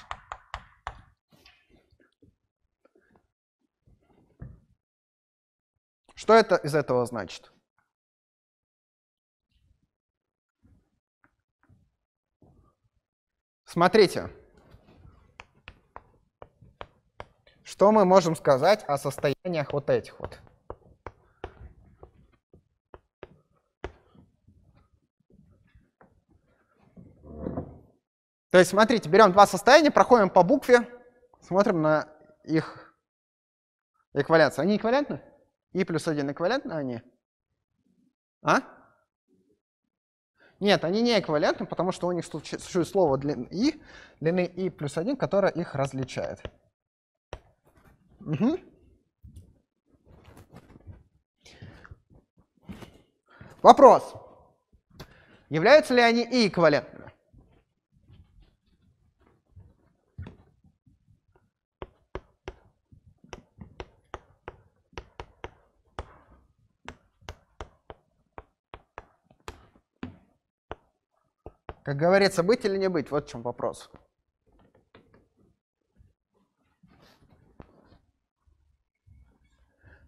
Что это из этого значит? Смотрите, что мы можем сказать о состояниях вот этих вот. То есть, смотрите, берем два состояния, проходим по букве, смотрим на их эквиваленцию. Они эквивалентны? И плюс 1 эквивалентны они? А? Нет, они не эквивалентны, потому что у них существует слово длины и, длины и плюс 1, которое их различает. Угу. Вопрос. Являются ли они и эквивалентными? Как говорится, быть или не быть, вот в чем вопрос.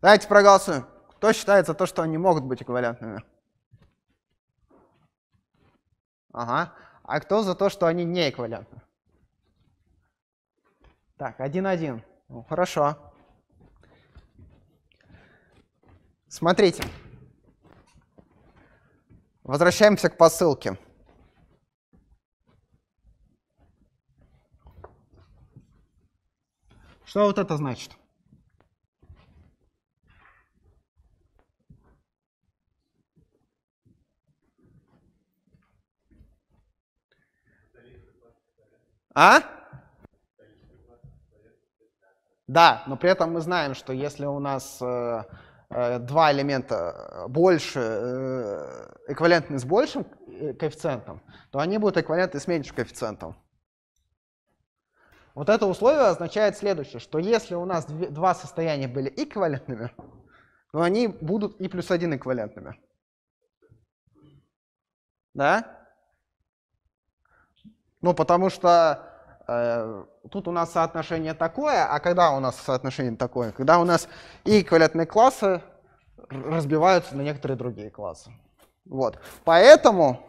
Давайте проголосуем. Кто считает за то, что они могут быть эквивалентными? Ага. А кто за то, что они не эквивалентны? Так, один-один. Ну, хорошо. Смотрите. Возвращаемся к посылке. Что вот это значит? А? Да, но при этом мы знаем, что если у нас э, э, два элемента больше, э, эквивалентны с большим э, коэффициентом, то они будут эквивалентны с меньшим коэффициентом. Вот это условие означает следующее, что если у нас два состояния были эквивалентными, то они будут и плюс один эквивалентными. Да? Ну, потому что э, тут у нас соотношение такое, а когда у нас соотношение такое? Когда у нас и эквивалентные классы разбиваются на некоторые другие классы. Вот. Поэтому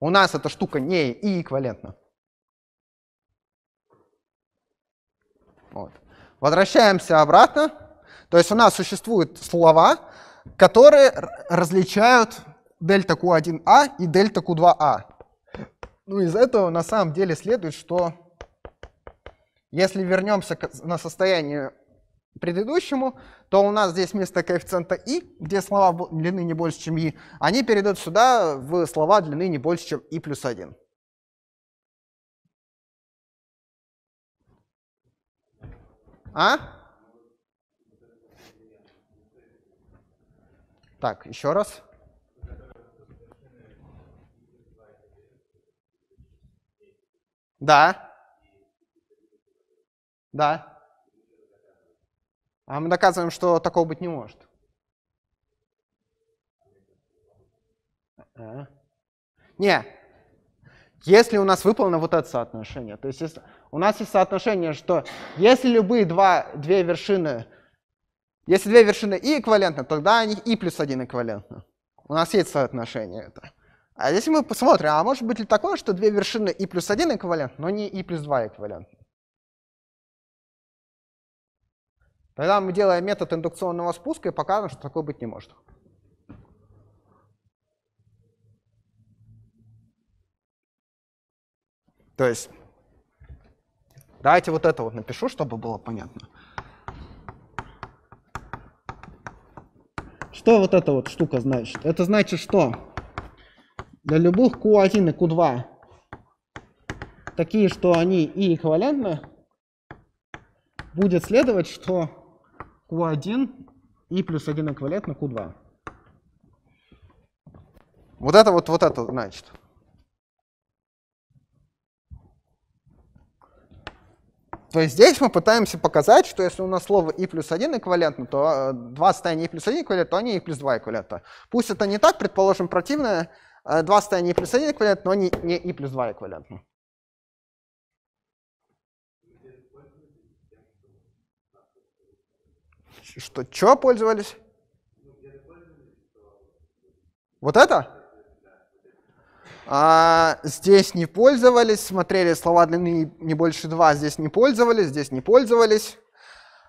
У нас эта штука не и эквивалентна. Вот. Возвращаемся обратно. То есть у нас существуют слова, которые различают дельта Q1А и дельта Q2А. Ну, из этого на самом деле следует, что если вернемся на состояние предыдущему, то у нас здесь вместо коэффициента i, где слова длины не больше, чем i, они перейдут сюда в слова длины не больше, чем i плюс 1. А? Так, еще раз. Да. Да. А мы доказываем, что такого быть не может. Не. Если у нас выполнено вот это соотношение, то есть если, у нас есть соотношение, что если любые два, две вершины, если две вершины и эквивалентны, тогда они и плюс один эквивалентны. У нас есть соотношение это. А если мы посмотрим, а может быть ли такое, что две вершины и плюс один эквивалентны, но не и плюс два эквивалентны? Тогда мы делаем метод индукционного спуска и показываем, что такое быть не может. То есть, давайте вот это вот напишу, чтобы было понятно. Что вот эта вот штука значит? Это значит, что для любых Q1 и Q2 такие, что они и эквивалентны, будет следовать, что Q1 и плюс 1 эквивалентно Q2. Вот это вот, вот это значит. То есть здесь мы пытаемся показать, что если у нас слово и плюс 1 эквивалентно, то э, два состояния и плюс 1 эквивалентно, то они и плюс 2 эквивалентно. Пусть это не так, предположим, противное, э, два состояния и плюс 1 эквивалентно, но они не и плюс 2 эквивалентно. Что, что пользовались? Вот это? А, здесь не пользовались, смотрели слова длины не больше 2, здесь не пользовались, здесь не пользовались.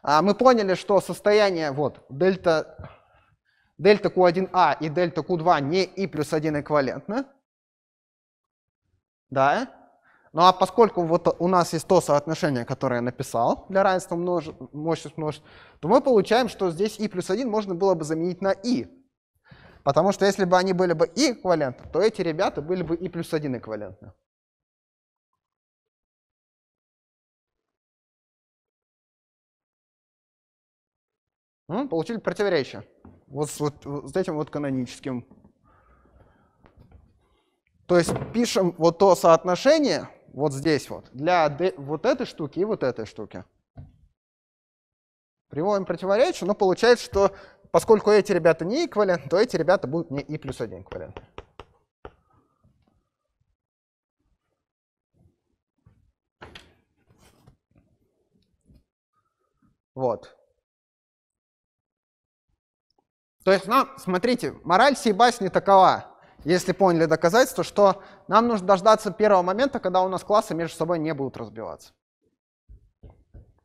А, мы поняли, что состояние, вот, дельта, дельта Q1А и дельта Q2 не и плюс 1 эквивалентны. Да? Ну а поскольку вот у нас есть то соотношение, которое я написал для равенства множе... мощных множеств, то мы получаем, что здесь и плюс 1 можно было бы заменить на и. Потому что если бы они были бы и эквивалентны, то эти ребята были бы и плюс 1 эквивалентны. Получили противоречие. Вот с, вот с этим вот каноническим. То есть пишем вот то соотношение, вот здесь вот, для вот этой штуки и вот этой штуки. Приводим противоречие, но получается, что поскольку эти ребята не эквивалентны, то эти ребята будут не и плюс 1 эквивалентны. Вот. То есть нам, смотрите, мораль сей басни такова, если поняли доказательство, что нам нужно дождаться первого момента, когда у нас классы между собой не будут разбиваться.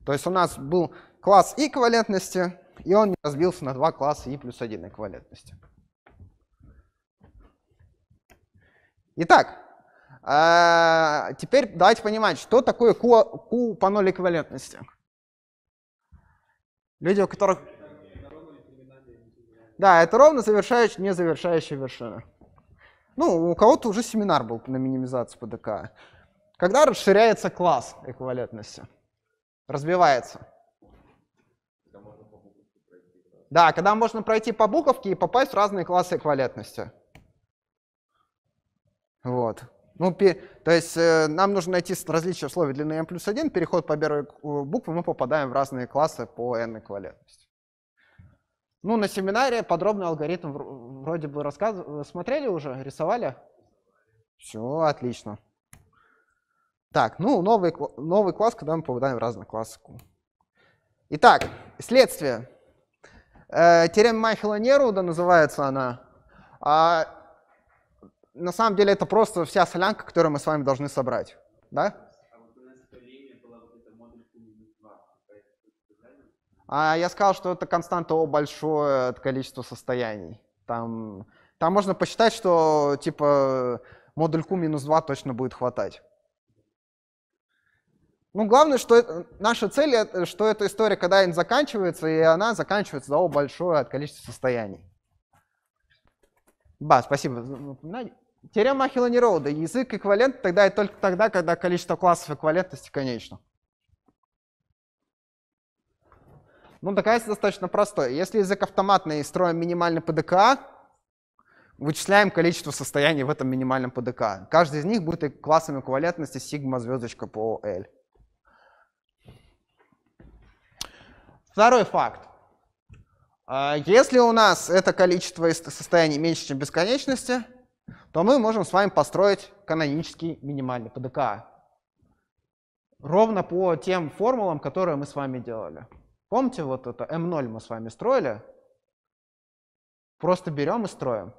То есть у нас был класс эквивалентности, и он не разбился на два класса и плюс 1 эквивалентности. Итак, э, теперь давайте понимать, что такое Q, Q по ноль эквивалентности. Люди, у которых... Да, это ровно завершающая, не завершающая вершина. Ну, у кого-то уже семинар был на минимизацию ПДК. Когда расширяется класс эквивалентности? Разбивается. Да, когда можно пройти по буковке и попасть в разные классы эквивалентности. Вот. Ну, то есть э, нам нужно найти различия условий длины m плюс 1, переход по первой букве, мы попадаем в разные классы по n эквивалентности. Ну, на семинаре подробный алгоритм вроде бы рассказывали, смотрели уже, рисовали? Все, отлично. Так, ну, новый, новый класс, когда мы попадаем в разные классы. Итак, следствие. Э, теорема Майхела Неруда называется она. А, на самом деле это просто вся солянка, которую мы с вами должны собрать. Да? А я сказал, что это константа О большое от количества состояний. Там, там можно посчитать, что типа модуль Q минус 2 точно будет хватать. Ну, главное, что это, наша цель, что эта история когда-нибудь заканчивается, и она заканчивается до большое от количества состояний. Ба, спасибо за напоминание. Теорема Ахилла-Нероуда. Язык эквивалент тогда и только тогда, когда количество классов эквивалентности конечно. Ну, доказательство достаточно простое. Если язык автоматный строим минимальный ПДК, вычисляем количество состояний в этом минимальном ПДК. Каждый из них будет классом эквивалентности сигма звездочка по L. Второй факт. А, если у нас это количество состояний меньше, чем бесконечности, то мы можем с вами построить канонический минимальный ПДК. Ровно по тем формулам, которые мы с вами делали. Помните, вот это m0 мы с вами строили? Просто берем и строим.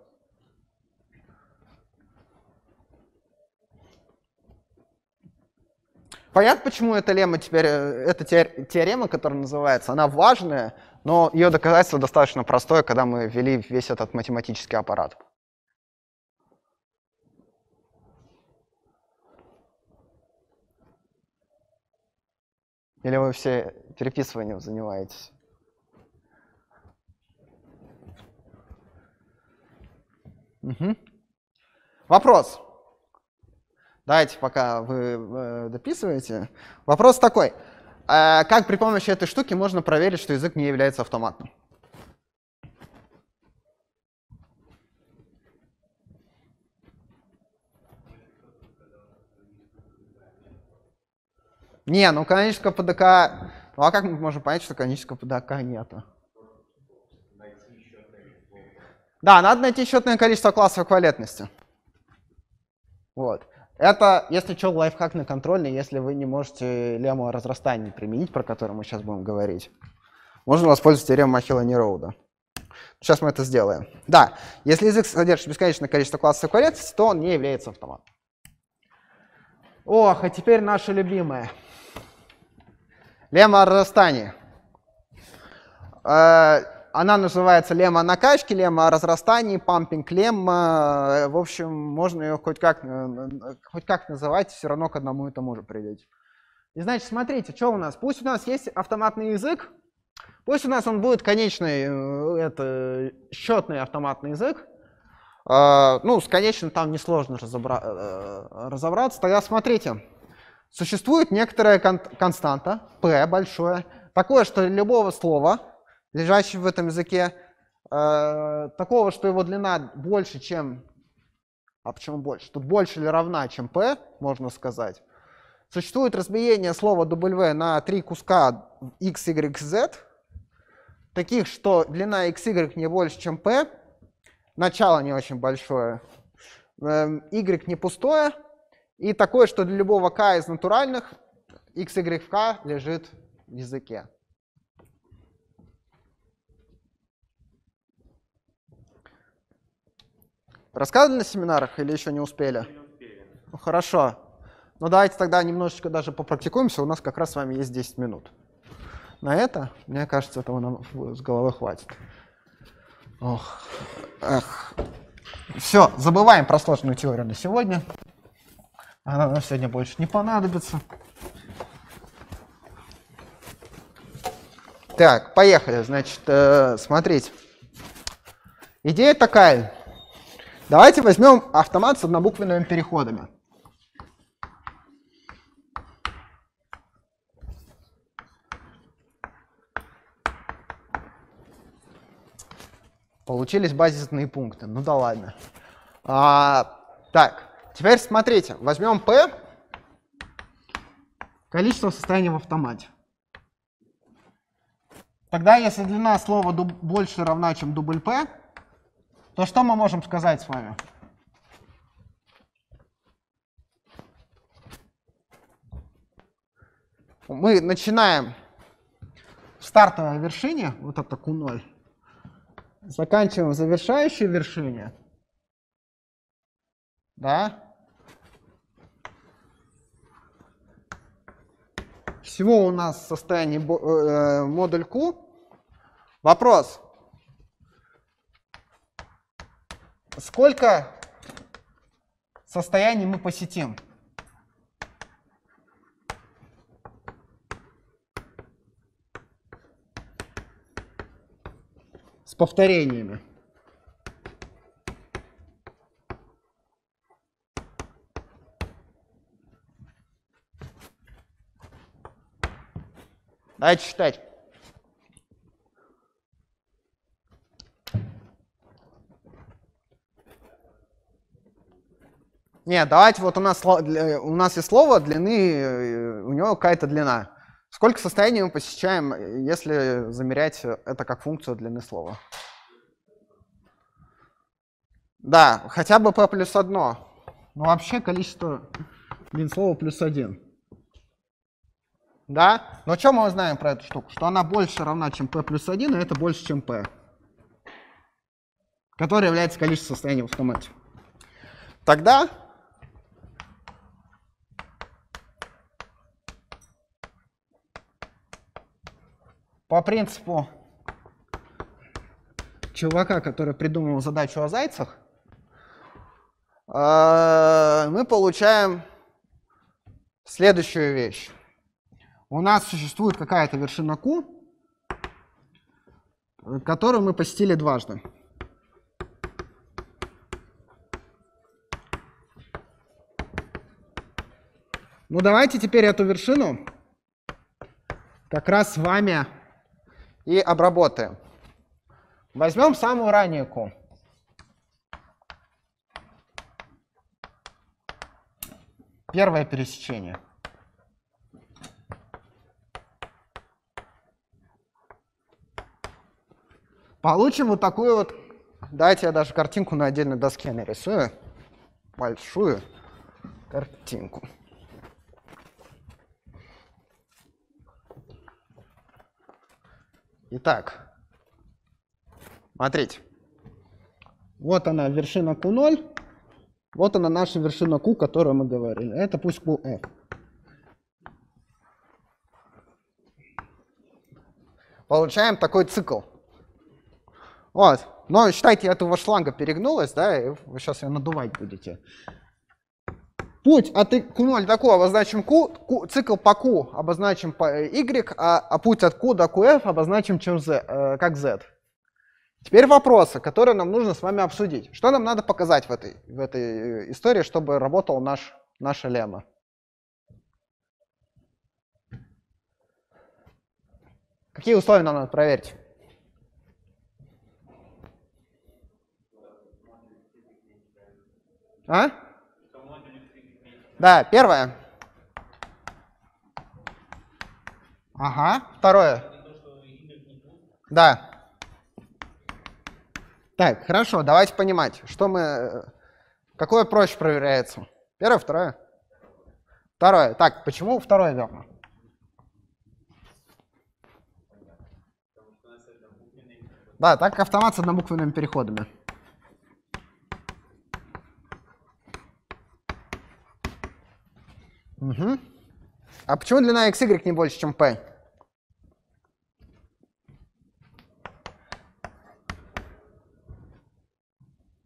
Понятно, почему эта лемма теперь, э, эта теорема, которая называется, она важная, но ее доказательство достаточно простое, когда мы ввели весь этот математический аппарат. Или вы все переписыванием занимаетесь? Угу. Вопрос. Давайте, пока вы э, дописываете. Вопрос такой. Э, как при помощи этой штуки можно проверить, что язык не является автоматным? Не, ну канонического ПДК... Ну а как мы можем понять, что канонического ПДК нету? Да, надо найти счетное количество классов эквивалентности. Вот. Это, если что, лайфхак на контрольный, если вы не можете лему разрастания применить, про который мы сейчас будем говорить. Можно воспользоваться теоремой Махила Роуда. Сейчас мы это сделаем. Да, если язык содержит бесконечное количество классов эквивалентности, то он не является автоматом. Ох, а теперь наше любимое. Лемма о разрастании. Э, она называется лемма накачки, лемма о разрастании, пампинг лемма. В общем, можно ее хоть как, э, хоть как называть, все равно к одному и тому же придете. И значит, смотрите, что у нас? Пусть у нас есть автоматный язык, пусть у нас он будет конечный, э, это счетный автоматный язык, ну, с конечным там несложно разобра разобраться. Тогда смотрите, Существует некоторая кон константа, p большое, такое, что любого слова, лежащего в этом языке, э, такого, что его длина больше, чем... А почему больше? Тут больше или равна, чем p, можно сказать. Существует разбиение слова w на три куска x, y, z, таких, что длина x, y не больше, чем p, начало не очень большое, эм, y не пустое, и такое, что для любого k из натуральных x, y в k лежит в языке. Рассказывали на семинарах или еще не успели? Не успели. Ну, хорошо. Ну давайте тогда немножечко даже попрактикуемся. У нас как раз с вами есть 10 минут. На это, мне кажется, этого нам с головы хватит. Ох, эх. Все, забываем про сложную теорию на сегодня. Она нам сегодня больше не понадобится. Так, поехали. Значит, э, смотрите. Идея такая. Давайте возьмем автомат с однобуквенными переходами. Получились базисные пункты. Ну да ладно. А, так, Теперь смотрите, возьмем P, количество состояний в автомате. Тогда, если длина слова больше равна, чем дубль P, то что мы можем сказать с вами? Мы начинаем в стартовой вершине, вот это Q0, заканчиваем в завершающей вершине, да, Всего у нас состояние э, модуль Q. Вопрос. Сколько состояний мы посетим? С повторениями. Давайте считать. Нет, давайте вот у нас, у нас есть слово длины, э, у него какая-то длина. Сколько состояний мы посещаем, если замерять это как функцию длины слова? Да, хотя бы p плюс 1. Но вообще количество длин слова плюс 1. Да? Но что мы знаем про эту штуку? Что она больше равна, чем p плюс 1, и это больше, чем p. Которое является количеством состояний в автомате. Тогда по принципу чувака, который придумал задачу о зайцах, э, мы получаем следующую вещь у нас существует какая-то вершина Q, которую мы посетили дважды. Ну давайте теперь эту вершину как раз с вами и обработаем. Возьмем самую раннюю Q. Первое пересечение. Получим вот такую вот, давайте я даже картинку на отдельной доске нарисую, большую картинку. Итак, смотрите. Вот она вершина Q0, вот она наша вершина Q, о которой мы говорили. Это пусть QF. Получаем такой цикл. Вот. Но считайте, это у вас шланга перегнулась, да, и вы сейчас ее надувать будете. Путь от Q0 до Q обозначим Q, Q, цикл по Q обозначим по Y, а, а путь от Q до QF обозначим чем Z, э, как Z. Теперь вопросы, которые нам нужно с вами обсудить. Что нам надо показать в этой, в этой э, истории, чтобы работал наш, наша лемма? Какие условия нам надо проверить? А? Да, первое. Ага, второе. Да. Так, хорошо, давайте понимать, что мы... Какое проще проверяется? Первое, второе? Второе. Так, почему второе верно? Да, так автомат с однобуквенными переходами. Угу. А почему длина xy не больше, чем p?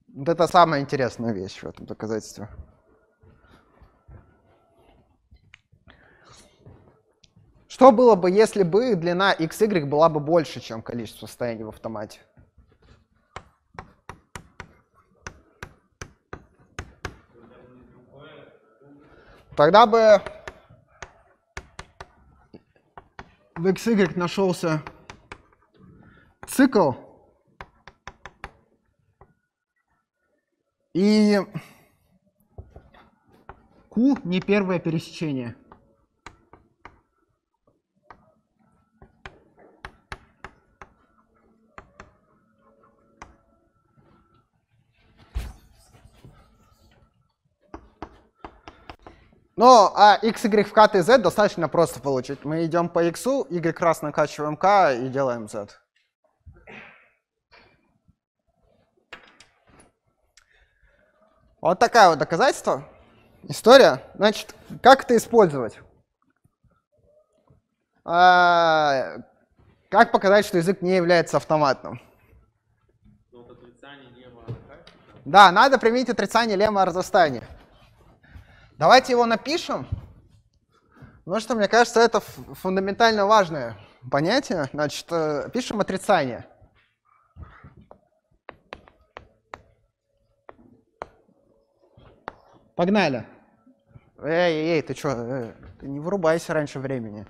Вот это самая интересная вещь в этом доказательстве. Что было бы, если бы длина xy была бы больше, чем количество состояний в автомате? Тогда бы в xy нашелся цикл, и Q не первое пересечение. Но а x, y в k и z достаточно просто получить. Мы идем по x, y раз накачиваем k и делаем z. Вот такая вот доказательство. История. Значит, как это использовать? А, как показать, что язык не является автоматным? Да, надо применить отрицание лемма разостания. Давайте его напишем. Потому что, мне кажется, это фундаментально важное понятие. Значит, э, пишем отрицание. Погнали. Эй, эй, эй, ты что? Э, ты не вырубайся раньше времени.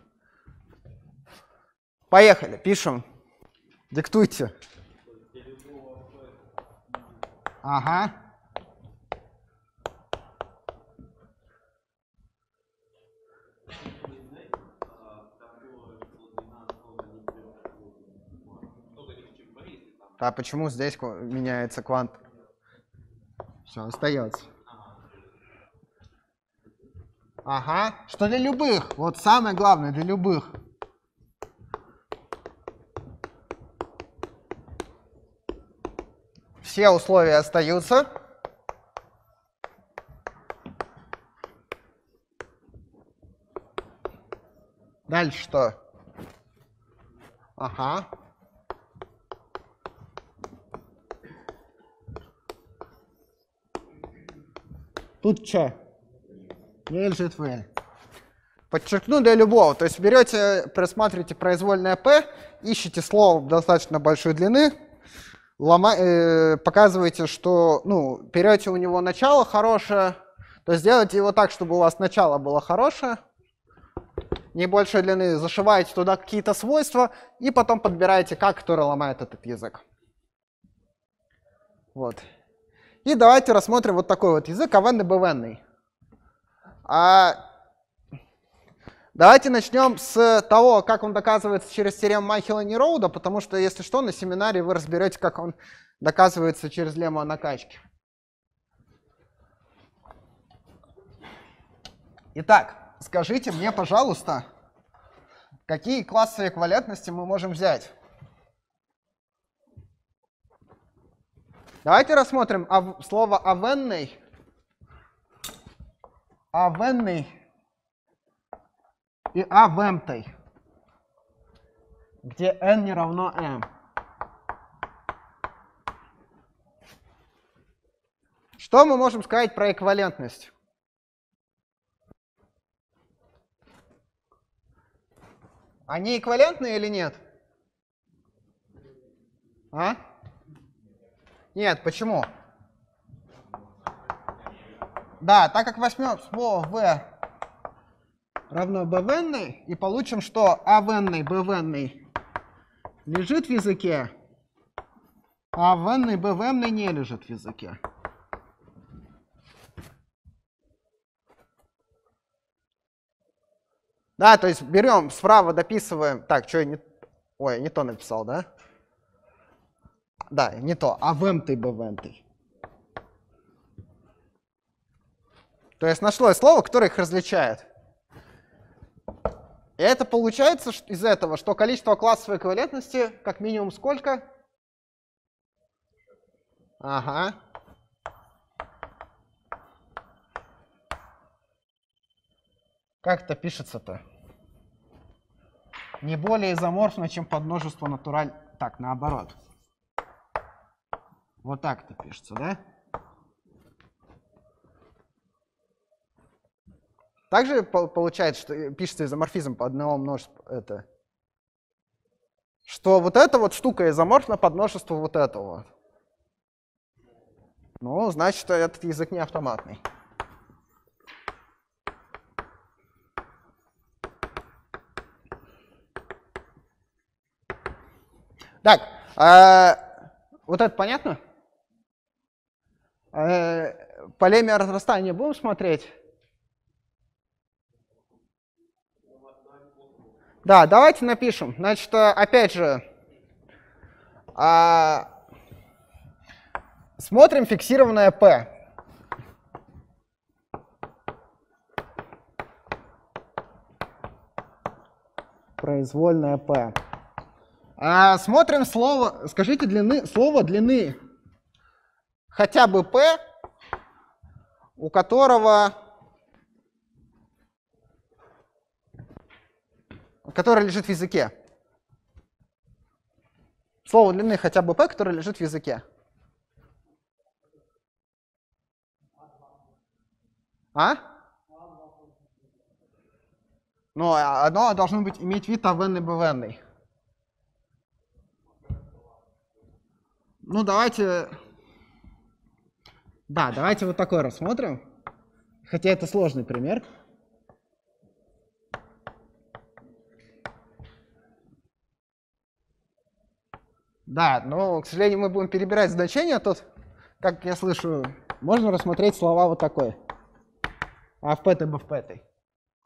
Поехали, пишем. Диктуйте. Ага. А почему здесь меняется квант? Все, остается. Ага. Что для любых? Вот самое главное для любых. Все условия остаются. Дальше что? Ага. Тут что? Лежит. Подчеркну для любого. То есть берете, просматриваете произвольное P, ищете слово достаточно большой длины, лома, э, показываете, что, ну, берете у него начало хорошее, То есть его так, чтобы у вас начало было хорошее, не большей длины, зашиваете туда какие-то свойства и потом подбираете как, который ломает этот язык. Вот. И давайте рассмотрим вот такой вот язык, авенный бвенный. А давайте начнем с того, как он доказывается через теорему Майхела Нероуда, потому что, если что, на семинаре вы разберете, как он доказывается через лемма накачки. Итак, скажите мне, пожалуйста, какие классы эквивалентности мы можем взять? Давайте рассмотрим слово авенный. Авенный и авемтой, где n не равно m. Что мы можем сказать про эквивалентность? Они эквивалентны или нет? А? Нет, почему? Да, так как возьмем слово v равно bv, и получим, что avn, bv лежит в языке, а avn, bv не лежит в языке. Да, то есть берем справа, дописываем. Так, что я не... Ой, не то написал, да? Да, не то. А вентый, бвентый. То есть нашлось слово, которое их различает. И это получается из этого, что количество классовой эквивалентности как минимум сколько? Ага. Как это пишется-то? Не более изоморфно, чем подмножество натураль... Так, наоборот. Вот так это пишется, да? Также получается, что пишется изоморфизм по одному множеству. Это, что вот эта вот штука изоморфна под множество вот этого. Ну, значит, этот язык не автоматный. Так, э, вот это понятно? Э, полемия разрастания будем смотреть? Да, давайте напишем. Значит, э, опять же, э, смотрим фиксированное P. Произвольное P. А, смотрим слово, скажите длины, слово длины хотя бы p, у которого, которое лежит в языке. Слово длины хотя бы p, которое лежит в языке. А? Ну, одно должно быть иметь вид и БВН. Ну, давайте... Да, давайте вот такой рассмотрим. Хотя это сложный пример. Да, но, к сожалению, мы будем перебирать значения. Тут, как я слышу, можно рассмотреть слова вот такой. А в пэтой, в пэтой.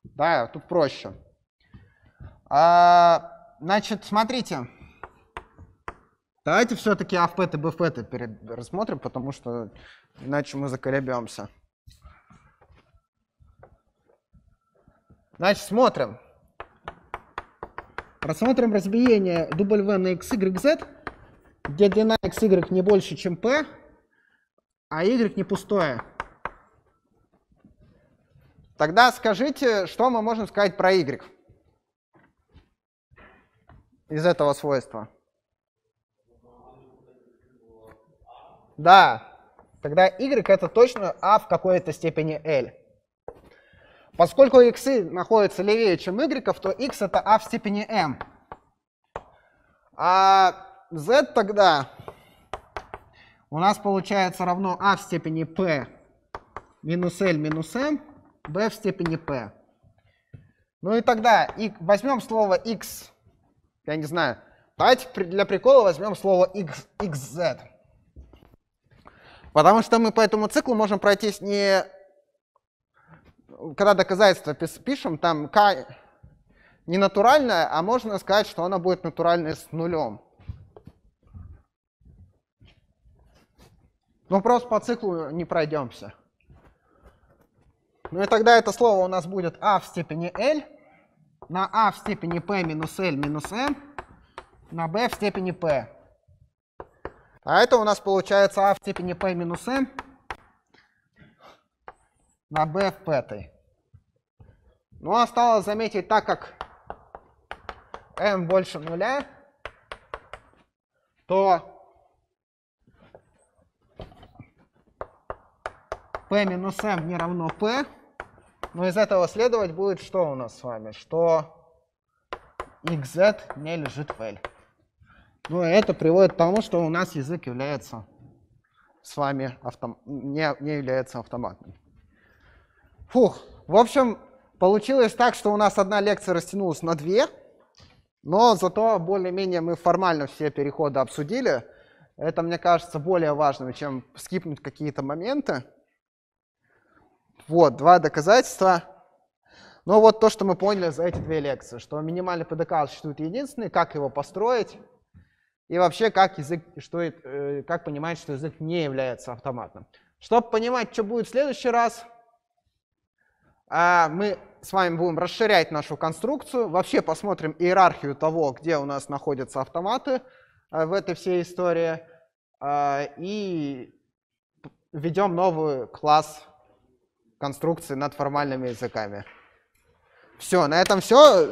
Да, тут проще. А, значит, смотрите. Давайте все-таки АФП и БФ перед рассмотрим, потому что иначе мы заколебемся. Значит, смотрим. Рассмотрим разбиение W на XYZ, где длина XY не больше, чем P, а Y не пустое. Тогда скажите, что мы можем сказать про Y из этого свойства. Да, тогда y это точно a в какой-то степени l. Поскольку x находятся левее, чем y, то x это a в степени m. А z тогда у нас получается равно a в степени p минус L минус M, B в степени P. Ну и тогда и возьмем слово X, я не знаю, давайте для прикола возьмем слово X, XZ. Потому что мы по этому циклу можем пройтись не... Когда доказательства пишем, там K не натуральное, а можно сказать, что оно будет натуральное с нулем. Ну, просто по циклу не пройдемся. Ну и тогда это слово у нас будет а в степени L на а в степени p минус L минус m на b в степени p. А это у нас получается а в степени p минус m на b в p. Ну, осталось заметить, так как m больше нуля, то p минус m не равно p. Но из этого следовать будет что у нас с вами? Что xz не лежит в L. Ну, это приводит к тому, что у нас язык является с вами автом... не, не является автоматным. Фух, в общем, получилось так, что у нас одна лекция растянулась на две, но зато более-менее мы формально все переходы обсудили. Это, мне кажется, более важным, чем скипнуть какие-то моменты. Вот, два доказательства. Но вот то, что мы поняли за эти две лекции, что минимальный ПДК существует единственный, как его построить, и вообще как язык, что, э, как понимать, что язык не является автоматным. Чтобы понимать, что будет в следующий раз, а, мы с вами будем расширять нашу конструкцию, вообще посмотрим иерархию того, где у нас находятся автоматы а, в этой всей истории, а, и введем новый класс конструкции над формальными языками. Все, на этом все.